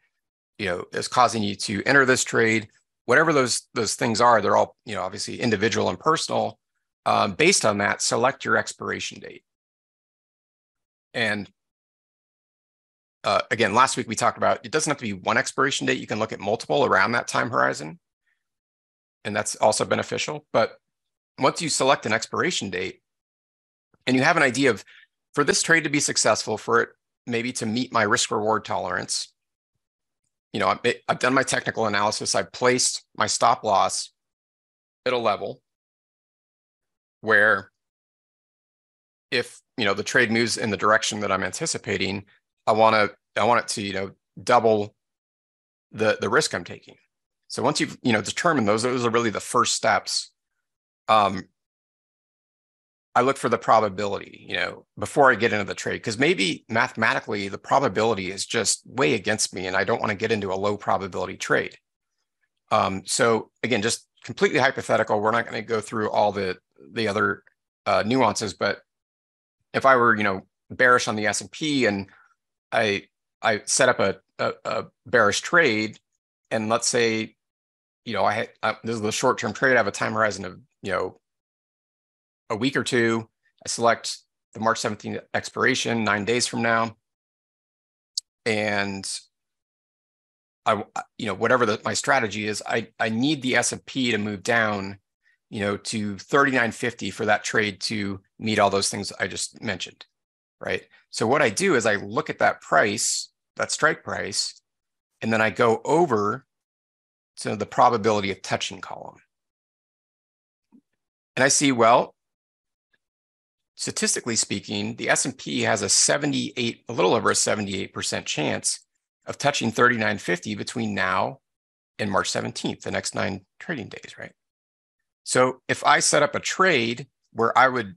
you know, is causing you to enter this trade. Whatever those those things are, they're all, you know, obviously individual and personal. Um, based on that, select your expiration date. And uh, again, last week we talked about it doesn't have to be one expiration date. You can look at multiple around that time horizon. And that's also beneficial. But once you select an expiration date and you have an idea of for this trade to be successful, for it maybe to meet my risk reward tolerance, you know, I've, I've done my technical analysis. I've placed my stop loss at a level where if you know the trade moves in the direction that I'm anticipating, I want to I want it to you know double the the risk I'm taking. So once you've you know determined those, those are really the first steps. Um, I look for the probability, you know, before I get into the trade, because maybe mathematically the probability is just way against me, and I don't want to get into a low probability trade. Um, so again, just completely hypothetical. We're not going to go through all the the other uh, nuances, but if I were, you know, bearish on the S and P and I I set up a, a, a bearish trade, and let's say, you know, I, had, I this is the short term trade. I have a time horizon of you know a week or two. I select the March 17th expiration, nine days from now, and I you know whatever the, my strategy is, I I need the S and P to move down, you know, to 39.50 for that trade to meet all those things I just mentioned right? So what I do is I look at that price, that strike price, and then I go over to the probability of touching column. And I see, well, statistically speaking, the S&P has a 78, a little over a 78% chance of touching 3950 between now and March 17th, the next nine trading days, right? So if I set up a trade where I would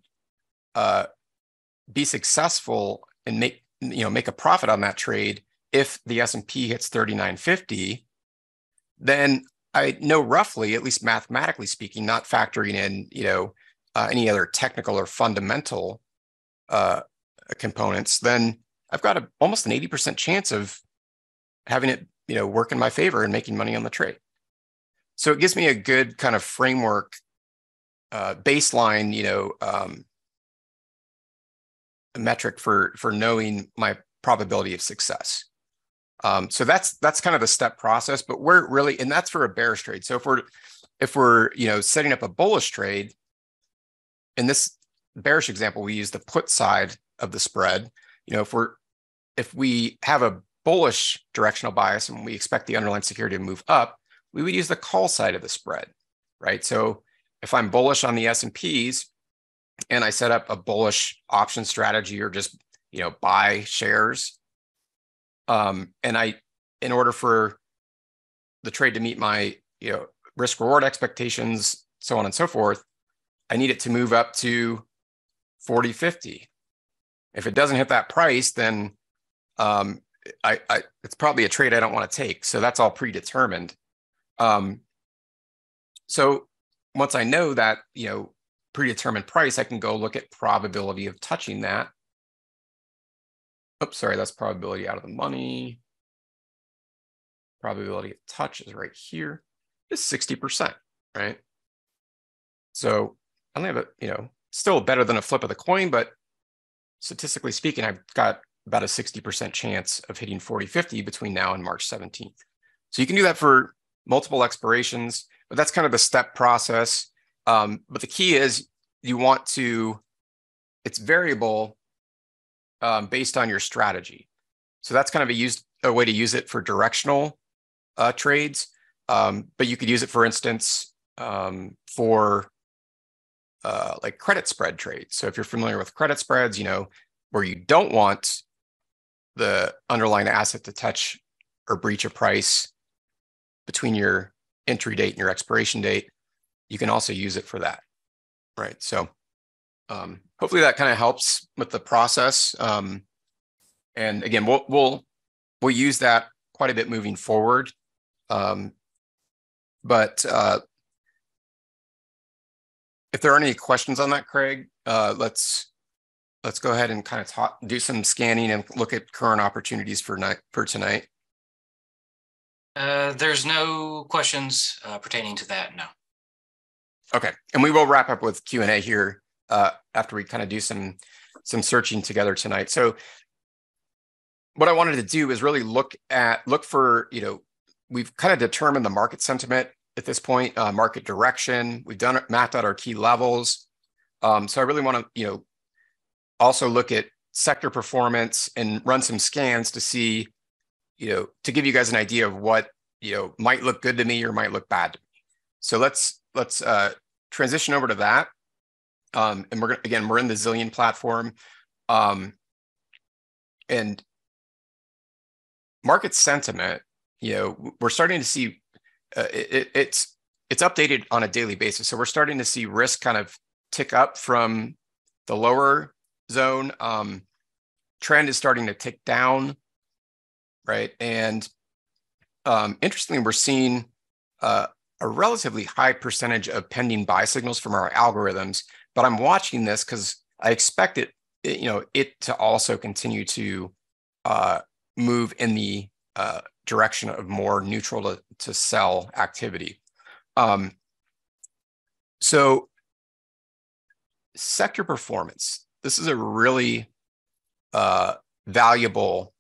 uh, be successful and make you know make a profit on that trade if the S&P hits 3950 then I know roughly at least mathematically speaking not factoring in you know uh, any other technical or fundamental uh, components then I've got a, almost an 80% chance of having it you know work in my favor and making money on the trade so it gives me a good kind of framework uh, baseline you know um, metric for for knowing my probability of success. Um, so that's that's kind of the step process, but we're really and that's for a bearish trade. So if we're if we're you know setting up a bullish trade, in this bearish example, we use the put side of the spread. You know, if we're if we have a bullish directional bias and we expect the underlying security to move up, we would use the call side of the spread, right? So if I'm bullish on the S and Ps, and I set up a bullish option strategy or just you know buy shares. Um, and I, in order for the trade to meet my you know risk reward expectations, so on and so forth, I need it to move up to 40, 50. If it doesn't hit that price, then um, I, I, it's probably a trade I don't want to take. So that's all predetermined. Um, so once I know that, you know, predetermined price, I can go look at probability of touching that. Oops, sorry, that's probability out of the money. Probability of touch is right here. It's 60%, right? So only have a, you know, still better than a flip of the coin, but statistically speaking, I've got about a 60% chance of hitting 40, 50 between now and March 17th. So you can do that for multiple expirations, but that's kind of the step process. Um, but the key is you want to, it's variable um, based on your strategy. So that's kind of a used a way to use it for directional uh, trades. Um, but you could use it, for instance, um, for uh, like credit spread trades. So if you're familiar with credit spreads, you know, where you don't want the underlying asset to touch or breach a price between your entry date and your expiration date, you can also use it for that. Right. So um, hopefully that kind of helps with the process. Um, and again, we'll we'll we'll use that quite a bit moving forward. Um, but uh, if there are any questions on that, Craig, uh, let's let's go ahead and kind of talk, do some scanning and look at current opportunities for night for tonight. Uh, there's no questions uh, pertaining to that. No. Okay, and we will wrap up with Q and A here uh, after we kind of do some some searching together tonight. So, what I wanted to do is really look at look for you know we've kind of determined the market sentiment at this point, uh, market direction. We've done mapped out our key levels. Um, so I really want to, you know, also look at sector performance and run some scans to see, you know, to give you guys an idea of what you know might look good to me or might look bad to me. So let's let's uh, transition over to that. Um, and we're gonna, again we're in the Zillion platform, um, and market sentiment. You know, we're starting to see uh, it, it's it's updated on a daily basis. So we're starting to see risk kind of tick up from the lower zone. Um, trend is starting to tick down, right? And um, interestingly, we're seeing uh, a relatively high percentage of pending buy signals from our algorithms. But I'm watching this because I expect it, you know, it to also continue to uh, move in the uh, direction of more neutral to, to sell activity. Um, so sector performance, this is a really uh, valuable,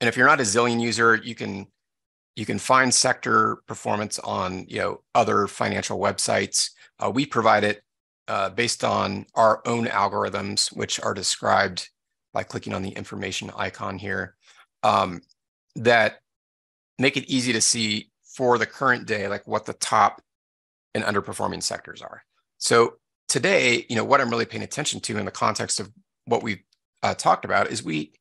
and if you're not a Zillion user, you can you can find sector performance on you know other financial websites. Uh, we provide it uh, based on our own algorithms, which are described by clicking on the information icon here. Um, that make it easy to see for the current day, like what the top and underperforming sectors are. So today, you know, what I'm really paying attention to in the context of what we've uh, talked about is we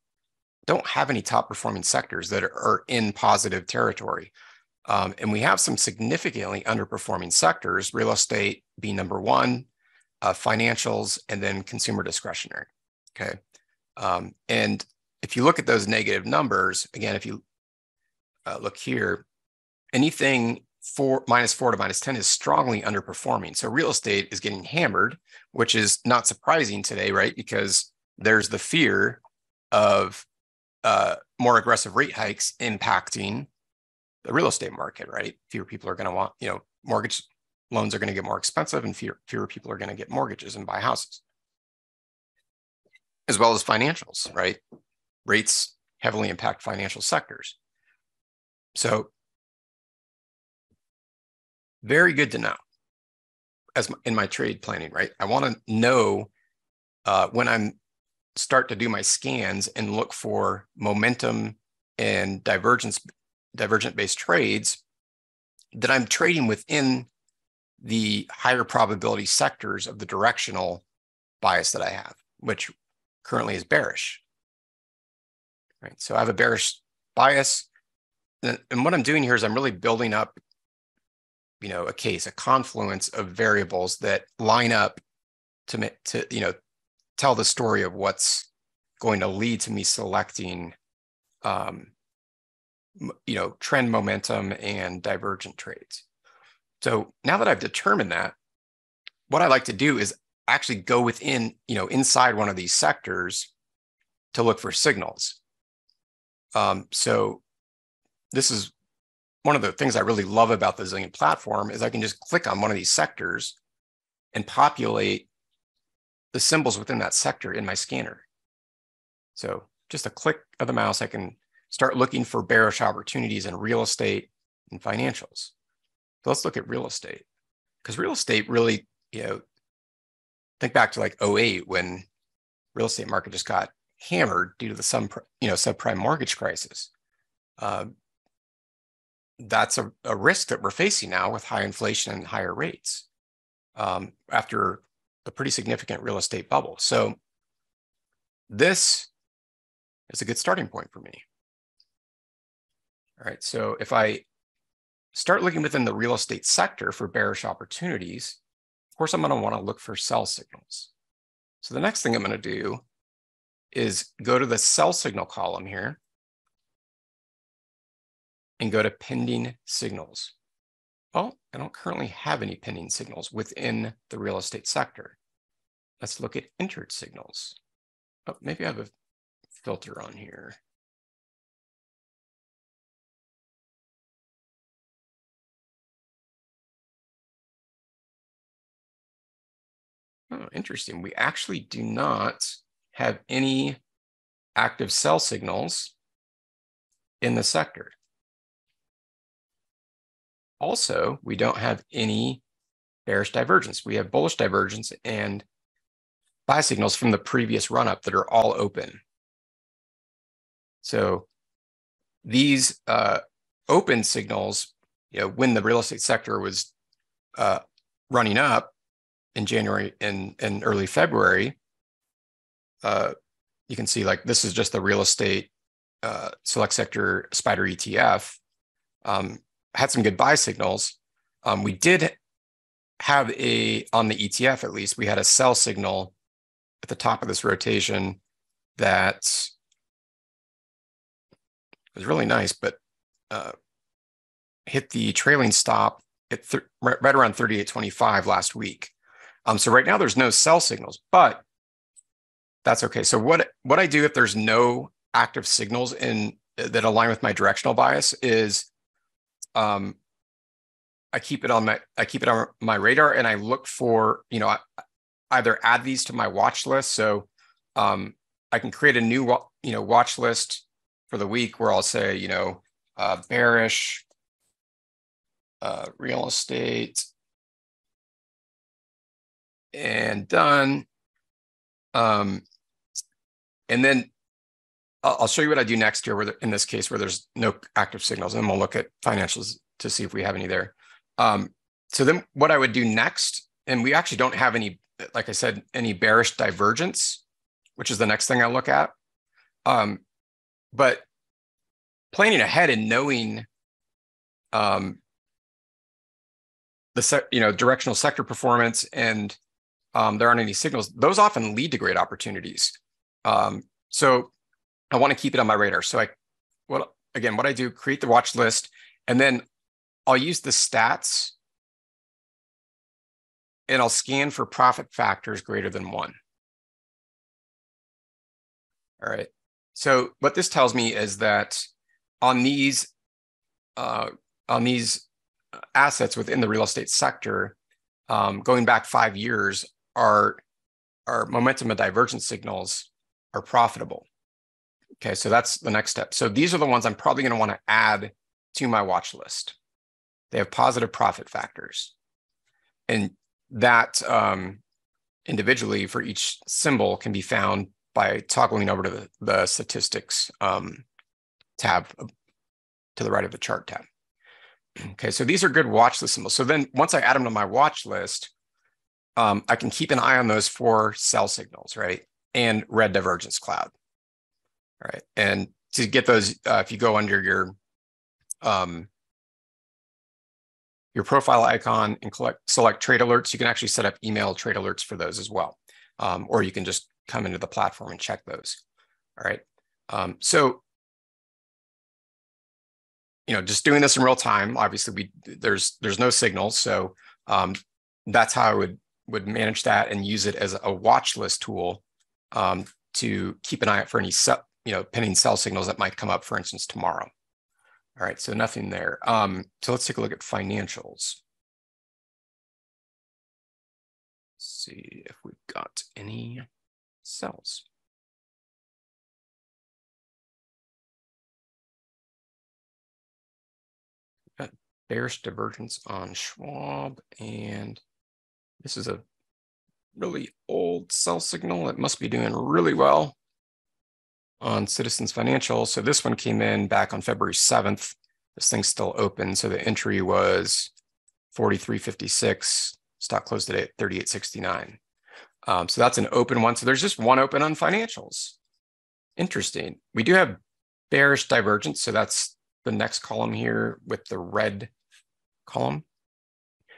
don't have any top performing sectors that are in positive territory. Um, and we have some significantly underperforming sectors, real estate being number one, uh, financials, and then consumer discretionary. Okay. Um, and if you look at those negative numbers, again, if you uh, look here, anything four minus four to minus 10 is strongly underperforming. So real estate is getting hammered, which is not surprising today, right? Because there's the fear of uh, more aggressive rate hikes impacting the real estate market, right? Fewer people are going to want, you know, mortgage loans are going to get more expensive and fewer, fewer people are going to get mortgages and buy houses, as well as financials, right? Rates heavily impact financial sectors. So very good to know as in my trade planning, right? I want to know uh, when I'm start to do my scans and look for momentum and divergence, divergent based trades that I'm trading within the higher probability sectors of the directional bias that I have, which currently is bearish. Right. So I have a bearish bias and what I'm doing here is I'm really building up, you know, a case, a confluence of variables that line up to to you know tell the story of what's going to lead to me selecting, um, you know, trend momentum and divergent trades. So now that I've determined that, what I like to do is actually go within, you know, inside one of these sectors to look for signals. Um, so this is one of the things I really love about the Zillion platform is I can just click on one of these sectors and populate the symbols within that sector in my scanner. So just a click of the mouse, I can start looking for bearish opportunities in real estate and financials. So let's look at real estate because real estate really, you know, think back to like 08 when real estate market just got hammered due to the you know, subprime mortgage crisis. Uh, that's a, a risk that we're facing now with high inflation and higher rates um, after a pretty significant real estate bubble. So this is a good starting point for me. All right, so if I start looking within the real estate sector for bearish opportunities, of course, I'm going to want to look for sell signals. So the next thing I'm going to do is go to the sell signal column here and go to pending signals. Well, I don't currently have any pending signals within the real estate sector. Let's look at entered signals. Oh, maybe I have a filter on here. Oh, interesting. We actually do not have any active sell signals in the sector. Also, we don't have any bearish divergence. We have bullish divergence and buy signals from the previous run up that are all open. So these uh, open signals, you know, when the real estate sector was uh, running up in January and, and early February, uh, you can see like this is just the real estate uh, select sector spider ETF. Um, had some good buy signals. Um, we did have a, on the ETF at least, we had a sell signal at the top of this rotation that was really nice, but uh, hit the trailing stop at right around 38.25 last week. Um, so right now there's no sell signals, but that's okay. So what what I do if there's no active signals in that align with my directional bias is um, I keep it on my I keep it on my radar and I look for you know I, either add these to my watch list so um, I can create a new you know watch list for the week where I'll say you know uh, bearish uh, real estate and done. Um, and then I'll show you what I do next here, where in this case where there's no active signals, and we'll look at financials to see if we have any there. Um, so then what I would do next, and we actually don't have any, like I said, any bearish divergence, which is the next thing I look at. Um, but planning ahead and knowing um, the you know directional sector performance and um, there aren't any signals, those often lead to great opportunities. Um, so I want to keep it on my radar. So I, what again, what I do, create the watch list, and then I'll use the stats and I'll scan for profit factors greater than one. All right. So what this tells me is that on these uh, on these assets within the real estate sector, um, going back five years, our our momentum and divergence signals are profitable. Okay, so that's the next step. So these are the ones I'm probably going to want to add to my watch list. They have positive profit factors. And that um, individually for each symbol can be found by toggling over to the, the statistics um, tab to the right of the chart tab. Okay, so these are good watch list symbols. So then once I add them to my watch list, um, I can keep an eye on those four sell signals, right? And red divergence cloud, all right? And to get those, uh, if you go under your um, your profile icon and collect, select trade alerts, you can actually set up email trade alerts for those as well. Um, or you can just come into the platform and check those. All right. Um, so, you know, just doing this in real time, obviously we there's there's no signal. So um, that's how I would would manage that and use it as a watch list tool um, to keep an eye out for any you know pending sell signals that might come up, for instance, tomorrow. All right, so nothing there. Um, so let's take a look at financials. Let's see if we've got any sells. Got bearish divergence on Schwab and this is a really old sell signal. It must be doing really well on Citizens Financial. So this one came in back on February 7th. This thing's still open. So the entry was 43.56. Stock closed today at 38.69. Um, so that's an open one. So there's just one open on financials. Interesting. We do have bearish divergence. So that's the next column here with the red column.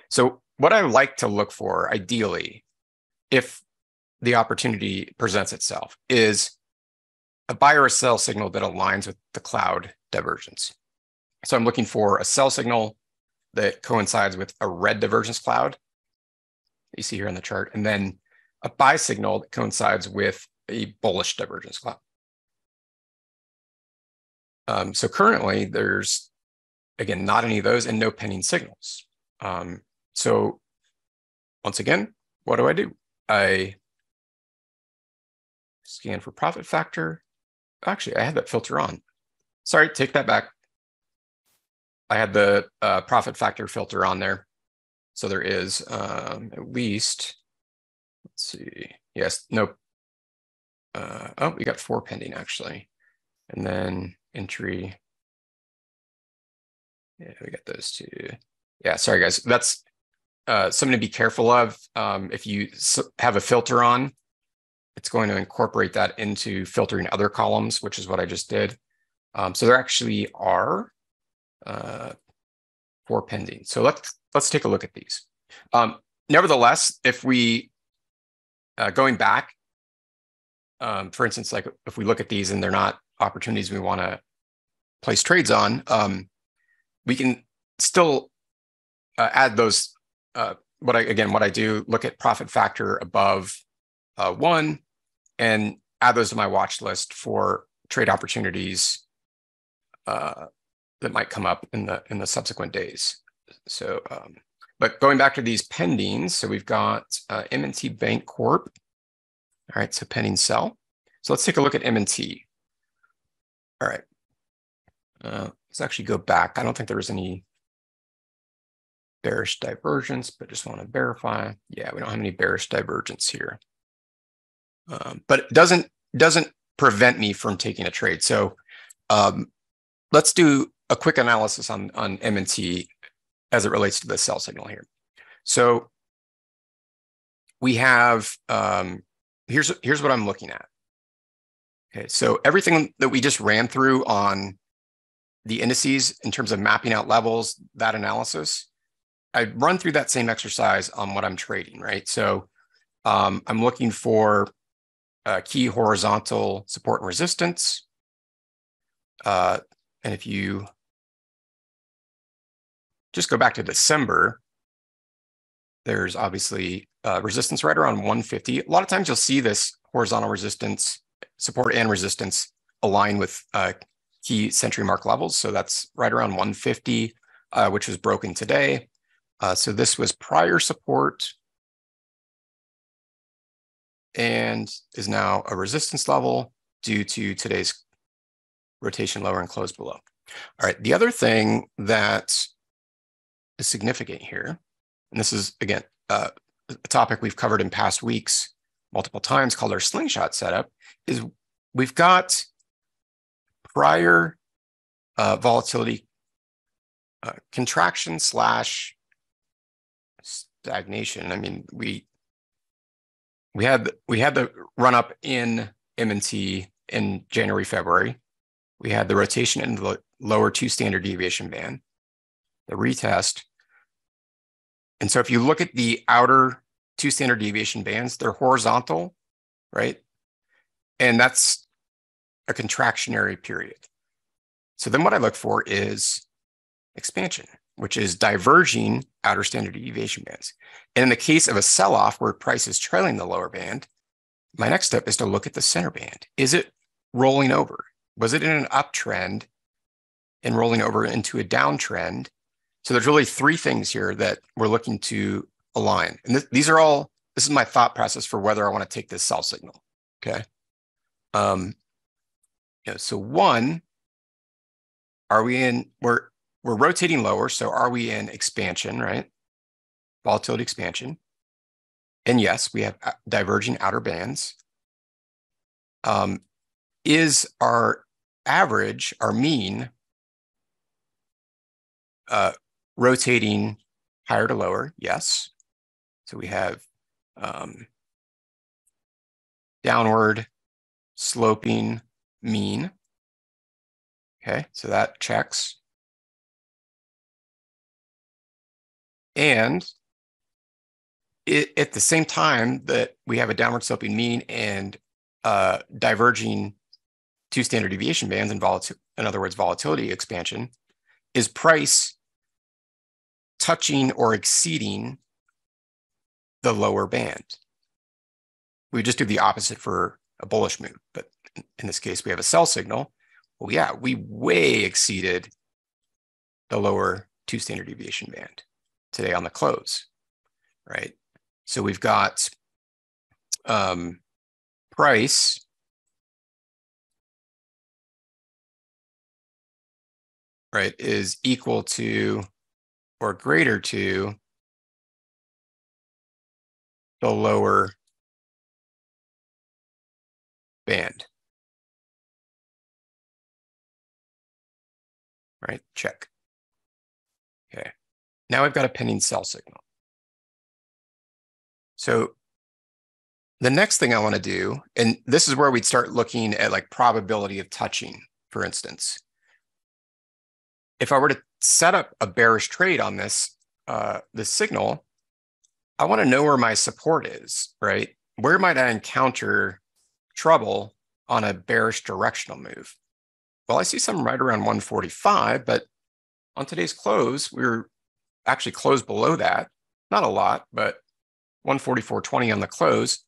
So what I like to look for ideally, if the opportunity presents itself, is a buy or a sell signal that aligns with the cloud divergence. So I'm looking for a sell signal that coincides with a red divergence cloud you see here on the chart, and then a buy signal that coincides with a bullish divergence cloud. Um, so currently there's, again, not any of those and no pending signals. Um, so once again, what do I do? I scan for profit factor. Actually, I had that filter on. Sorry, take that back. I had the uh, profit factor filter on there. So there is um, at least, let's see, yes, no. Uh, oh, we got four pending actually. And then entry. Yeah, we got those two. Yeah, sorry guys. That's uh, something to be careful of. Um, if you have a filter on, it's going to incorporate that into filtering other columns, which is what I just did. Um, so there actually are uh, four pending. So let's let's take a look at these. Um, nevertheless, if we uh, going back, um, for instance, like if we look at these and they're not opportunities we want to place trades on, um, we can still uh, add those. Uh, what I again, what I do, look at profit factor above uh, one, and add those to my watch list for trade opportunities uh, that might come up in the in the subsequent days. So, um, but going back to these pendings, so we've got uh, M&T Bank Corp. All right, so pending sell. So let's take a look at M&T. All right. Uh, let's actually go back. I don't think there was any bearish divergence, but just want to verify. Yeah, we don't have any bearish divergence here. Um, but it doesn't doesn't prevent me from taking a trade. So um, let's do a quick analysis on on M&T as it relates to the sell signal here. So we have um, here's here's what I'm looking at. Okay, so everything that we just ran through on the indices in terms of mapping out levels, that analysis, I run through that same exercise on what I'm trading, right? So um, I'm looking for uh, key horizontal support and resistance. Uh, and if you just go back to December, there's obviously uh, resistance right around 150. A lot of times you'll see this horizontal resistance, support and resistance align with uh, key century mark levels. So that's right around 150, uh, which was broken today. Uh, so this was prior support and is now a resistance level due to today's rotation lower and close below. All right, the other thing that is significant here, and this is, again, uh, a topic we've covered in past weeks multiple times called our slingshot setup, is we've got prior uh, volatility uh, contraction slash stagnation. I mean, we we had we had the run up in M&T in January, February. We had the rotation in the lower two standard deviation band, the retest, and so if you look at the outer two standard deviation bands, they're horizontal, right? And that's a contractionary period. So then what I look for is expansion, which is diverging outer standard deviation bands. And in the case of a sell-off where price is trailing the lower band, my next step is to look at the center band. Is it rolling over? Was it in an uptrend and rolling over into a downtrend? So there's really three things here that we're looking to align. And th these are all, this is my thought process for whether I want to take this sell signal. Okay. Um, yeah, so one, are we in, we're, we're rotating lower. So are we in expansion, right? Volatility expansion. And yes, we have uh, diverging outer bands. Um, is our average, our mean, uh, rotating higher to lower, yes. So we have um, downward sloping mean. Okay, so that checks. And it, at the same time that we have a downward sloping mean and uh, diverging two standard deviation bands and in, in other words, volatility expansion, is price touching or exceeding the lower band. We just do the opposite for a bullish move, but in this case, we have a sell signal. Well, yeah, we way exceeded the lower two standard deviation band today on the close, right? So we've got um, price right is equal to or greater to the lower band. Right, check. Now I've got a pending sell signal. So the next thing I want to do, and this is where we'd start looking at like probability of touching, for instance. If I were to set up a bearish trade on this, uh, this signal, I want to know where my support is, right? Where might I encounter trouble on a bearish directional move? Well, I see some right around 145, but on today's close, we are actually closed below that. Not a lot, but 144.20 on the close.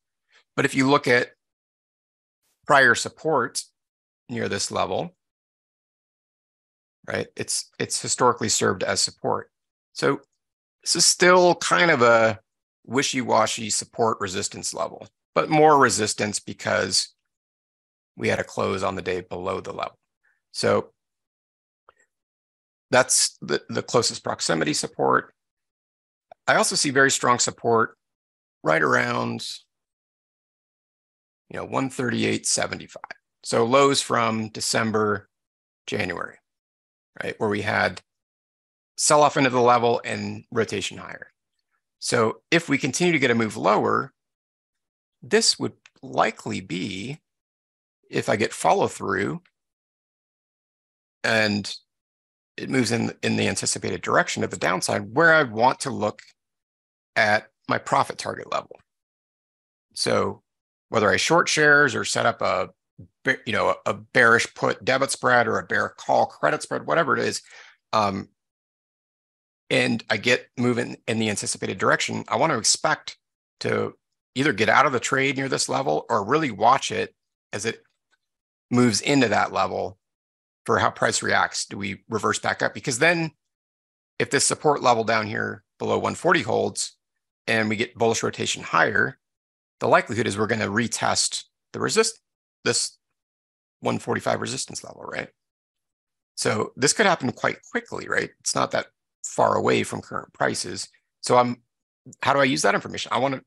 But if you look at prior support near this level, right, it's it's historically served as support. So this is still kind of a wishy-washy support resistance level, but more resistance because we had a close on the day below the level. So that's the, the closest proximity support. I also see very strong support right around you know 138.75 so lows from december january right where we had sell off into the level and rotation higher so if we continue to get a move lower this would likely be if i get follow through and it moves in in the anticipated direction of the downside where i want to look at my profit target level. So whether I short shares or set up a you know a bearish put debit spread or a bear call credit spread, whatever it is, um, and I get moving in the anticipated direction, I want to expect to either get out of the trade near this level or really watch it as it moves into that level for how price reacts. Do we reverse back up? Because then if this support level down here below 140 holds, and we get bullish rotation higher, the likelihood is we're going to retest the resist this 145 resistance level, right? So this could happen quite quickly, right? It's not that far away from current prices. So I'm how do I use that information? I want to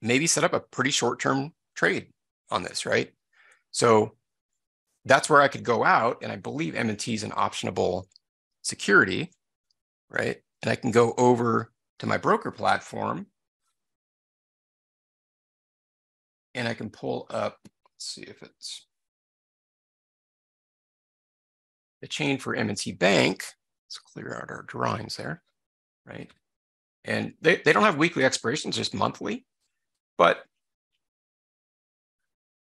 maybe set up a pretty short-term trade on this, right? So that's where I could go out and I believe M&T is an optionable security, right? And I can go over to my broker platform and I can pull up, let's see if it's the chain for M&T Bank. Let's clear out our drawings there, right? And they, they don't have weekly expirations, just monthly. But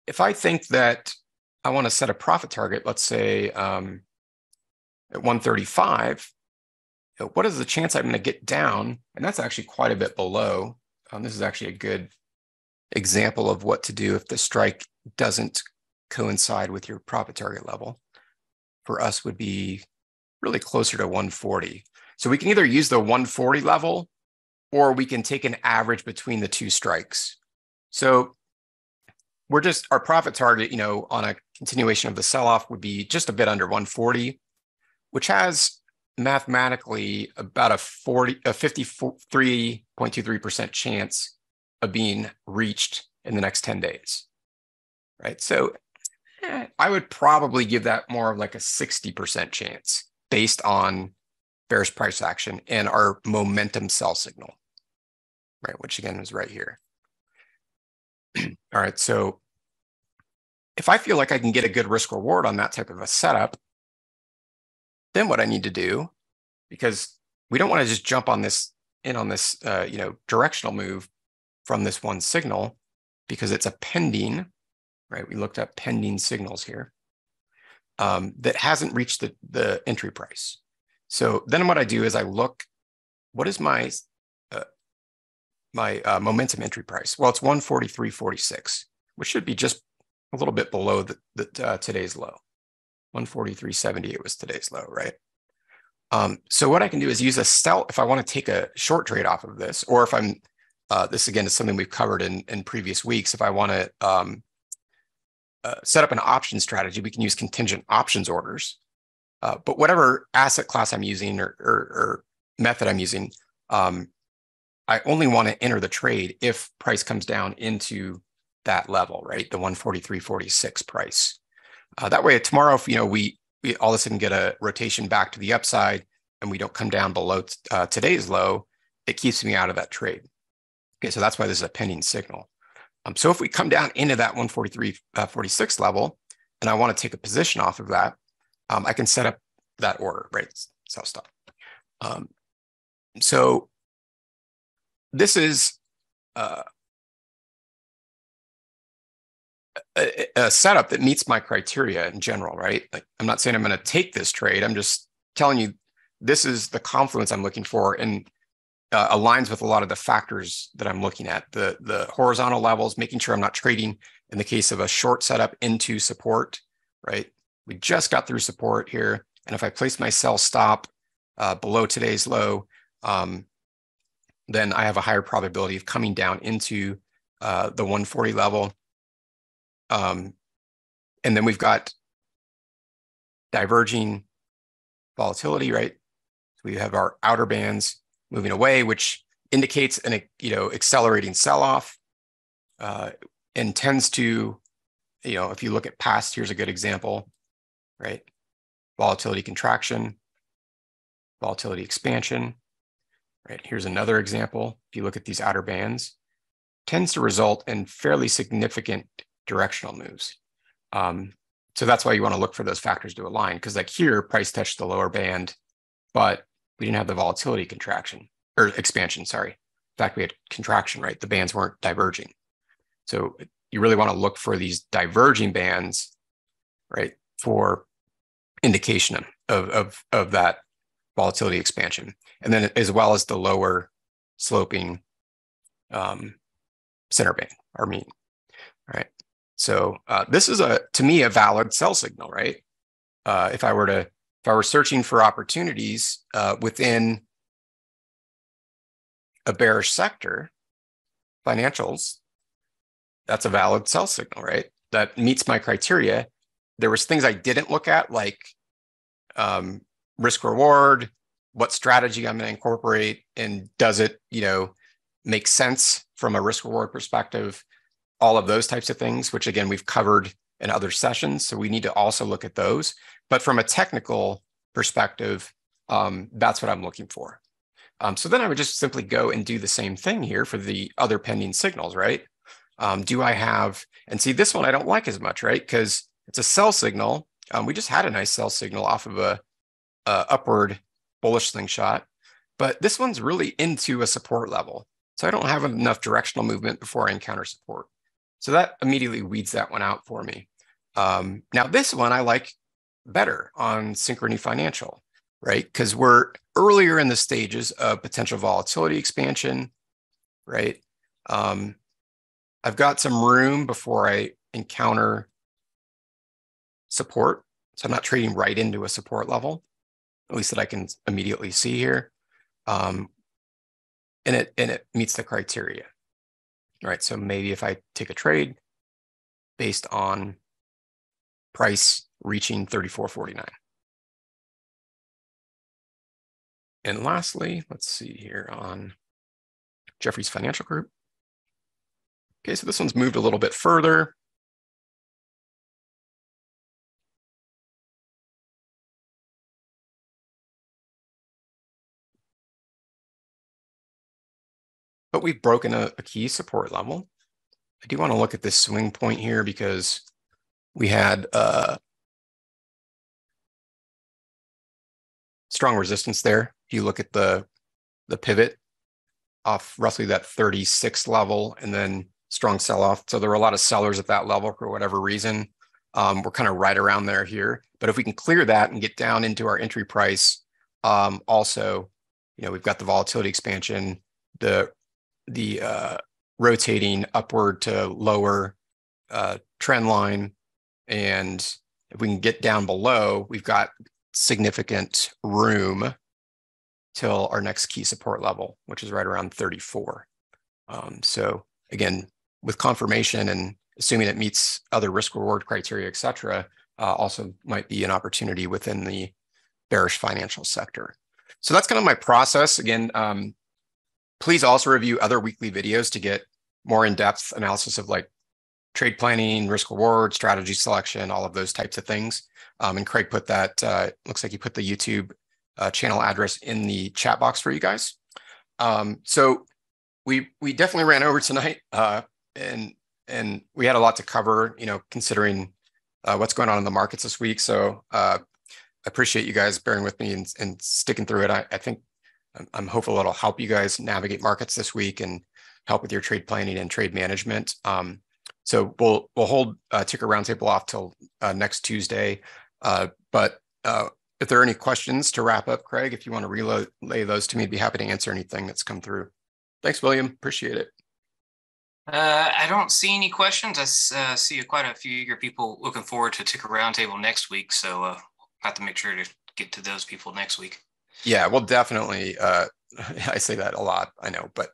if I think that I want to set a profit target, let's say um, at 135, what is the chance I'm going to get down? And that's actually quite a bit below. Um, this is actually a good example of what to do if the strike doesn't coincide with your profit target level for us would be really closer to 140. So we can either use the 140 level or we can take an average between the two strikes. So we're just our profit target, you know, on a continuation of the sell off would be just a bit under 140, which has mathematically about a 40 a 53.23% chance of being reached in the next 10 days. Right. So eh, I would probably give that more of like a 60% chance based on bearish price action and our momentum sell signal, right? Which again is right here. <clears throat> All right, so if I feel like I can get a good risk reward on that type of a setup, then what I need to do, because we don't want to just jump on this in on this, uh, you know, directional move from this one signal because it's a pending, right? We looked at pending signals here um, that hasn't reached the, the entry price. So then what I do is I look, what is my uh, my uh, momentum entry price? Well, it's 143.46, which should be just a little bit below the, the uh, today's low. 143.70 it was today's low, right? Um, so what I can do is use a sell if I want to take a short trade off of this, or if I'm uh, this again is something we've covered in in previous weeks. If I want to um, uh, set up an option strategy, we can use contingent options orders. Uh, but whatever asset class I'm using or, or, or method I'm using, um, I only want to enter the trade if price comes down into that level, right? The 143.46 price. Uh, that way, tomorrow, if you know we we all of a sudden get a rotation back to the upside and we don't come down below uh, today's low, it keeps me out of that trade. Okay, so that's why this is a pending signal. Um, so if we come down into that 143.46 uh, level, and I want to take a position off of that, um, I can set up that order, right? Sell stop. Um, so this is uh, a, a, setup that meets my criteria in general, right? Like, I'm not saying I'm going to take this trade. I'm just telling you this is the confluence I'm looking for and uh, aligns with a lot of the factors that I'm looking at. The the horizontal levels, making sure I'm not trading in the case of a short setup into support, right? We just got through support here. And if I place my sell stop uh, below today's low, um, then I have a higher probability of coming down into uh, the 140 level. Um, and then we've got diverging volatility, right? So we have our outer bands moving away, which indicates an you know accelerating sell-off uh, and tends to, you know, if you look at past, here's a good example right? Volatility contraction, volatility expansion, right? Here's another example. If you look at these outer bands, tends to result in fairly significant directional moves. Um, so that's why you want to look for those factors to align because like here, price touched the lower band, but we didn't have the volatility contraction or expansion, sorry. In fact, we had contraction, right? The bands weren't diverging. So you really want to look for these diverging bands, right? For indication of, of, of that volatility expansion. And then as well as the lower sloping um, center band or mean, right? So uh, this is a, to me, a valid sell signal, right? Uh, if I were to, if I were searching for opportunities uh, within a bearish sector, financials, that's a valid sell signal, right? That meets my criteria there was things I didn't look at, like um, risk reward, what strategy I'm going to incorporate, and does it, you know, make sense from a risk reward perspective? All of those types of things, which again we've covered in other sessions, so we need to also look at those. But from a technical perspective, um, that's what I'm looking for. Um, so then I would just simply go and do the same thing here for the other pending signals, right? Um, do I have, and see this one I don't like as much, right? Because it's a sell signal. Um, we just had a nice sell signal off of a, a upward bullish slingshot, but this one's really into a support level. So I don't have enough directional movement before I encounter support. So that immediately weeds that one out for me. Um, now this one I like better on Synchrony Financial, right? Because we're earlier in the stages of potential volatility expansion, right? Um, I've got some room before I encounter support. So I'm not trading right into a support level, at least that I can immediately see here. Um, and it and it meets the criteria. Right. So maybe if I take a trade based on price reaching 34.49. And lastly, let's see here on Jefferies Financial Group. Okay, so this one's moved a little bit further. But we've broken a, a key support level. I do want to look at this swing point here because we had uh, strong resistance there. If you look at the the pivot off roughly that 36 level and then strong sell off. So there were a lot of sellers at that level for whatever reason. Um, we're kind of right around there here. But if we can clear that and get down into our entry price, um, also, you know, we've got the volatility expansion, the the uh, rotating upward to lower uh, trend line, and if we can get down below, we've got significant room till our next key support level, which is right around 34. Um, so again, with confirmation and assuming it meets other risk reward criteria, et cetera, uh, also might be an opportunity within the bearish financial sector. So that's kind of my process. Again, um, please also review other weekly videos to get more in-depth analysis of like trade planning, risk reward, strategy selection, all of those types of things. Um, and Craig put that, uh, looks like he put the YouTube uh, channel address in the chat box for you guys. Um, so we we definitely ran over tonight, uh, and and we had a lot to cover. You know, considering uh, what's going on in the markets this week. So uh, I appreciate you guys bearing with me and, and sticking through it. I, I think I'm, hopeful it'll help you guys navigate markets this week and help with your trade planning and trade management. Um, so we'll we'll hold uh, ticker roundtable off till uh, next Tuesday. Uh, but uh, if there are any questions to wrap up, Craig, if you want to relay those to me, I'd be happy to answer anything that's come through. Thanks, William. Appreciate it. Uh, I don't see any questions. I uh, see quite a few eager people looking forward to Ticker Roundtable next week. So uh, have to make sure to get to those people next week. Yeah, well, definitely. Uh, <laughs> I say that a lot, I know, but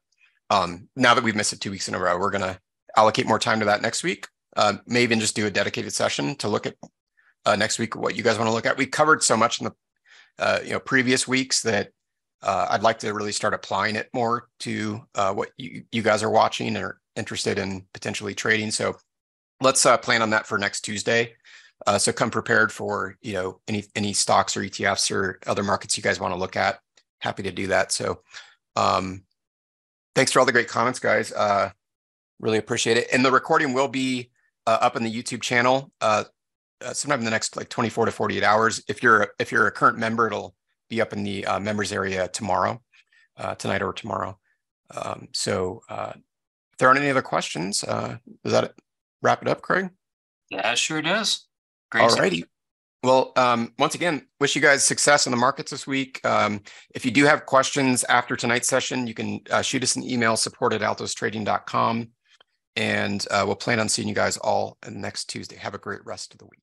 um, now that we've missed it two weeks in a row, we're going to allocate more time to that next week. Uh, even just do a dedicated session to look at uh, next week what you guys want to look at. We covered so much in the uh, you know previous weeks that uh, I'd like to really start applying it more to uh, what you, you guys are watching are interested in potentially trading. So let's uh, plan on that for next Tuesday. Uh, so come prepared for you know any any stocks or ETFs or other markets you guys want to look at. Happy to do that. So um, thanks for all the great comments, guys. Uh, really appreciate it. And the recording will be up in the YouTube channel uh, sometime in the next like 24 to 48 hours. If you're if you're a current member, it'll be up in the uh, members area tomorrow, uh, tonight or tomorrow. Um, so uh, if there aren't any other questions, uh, does that wrap it up, Craig? Yeah, sure does. Great. All righty. Well, um, once again, wish you guys success in the markets this week. Um, if you do have questions after tonight's session, you can uh, shoot us an email support at altostrading.com. And uh, we'll plan on seeing you guys all next Tuesday. Have a great rest of the week.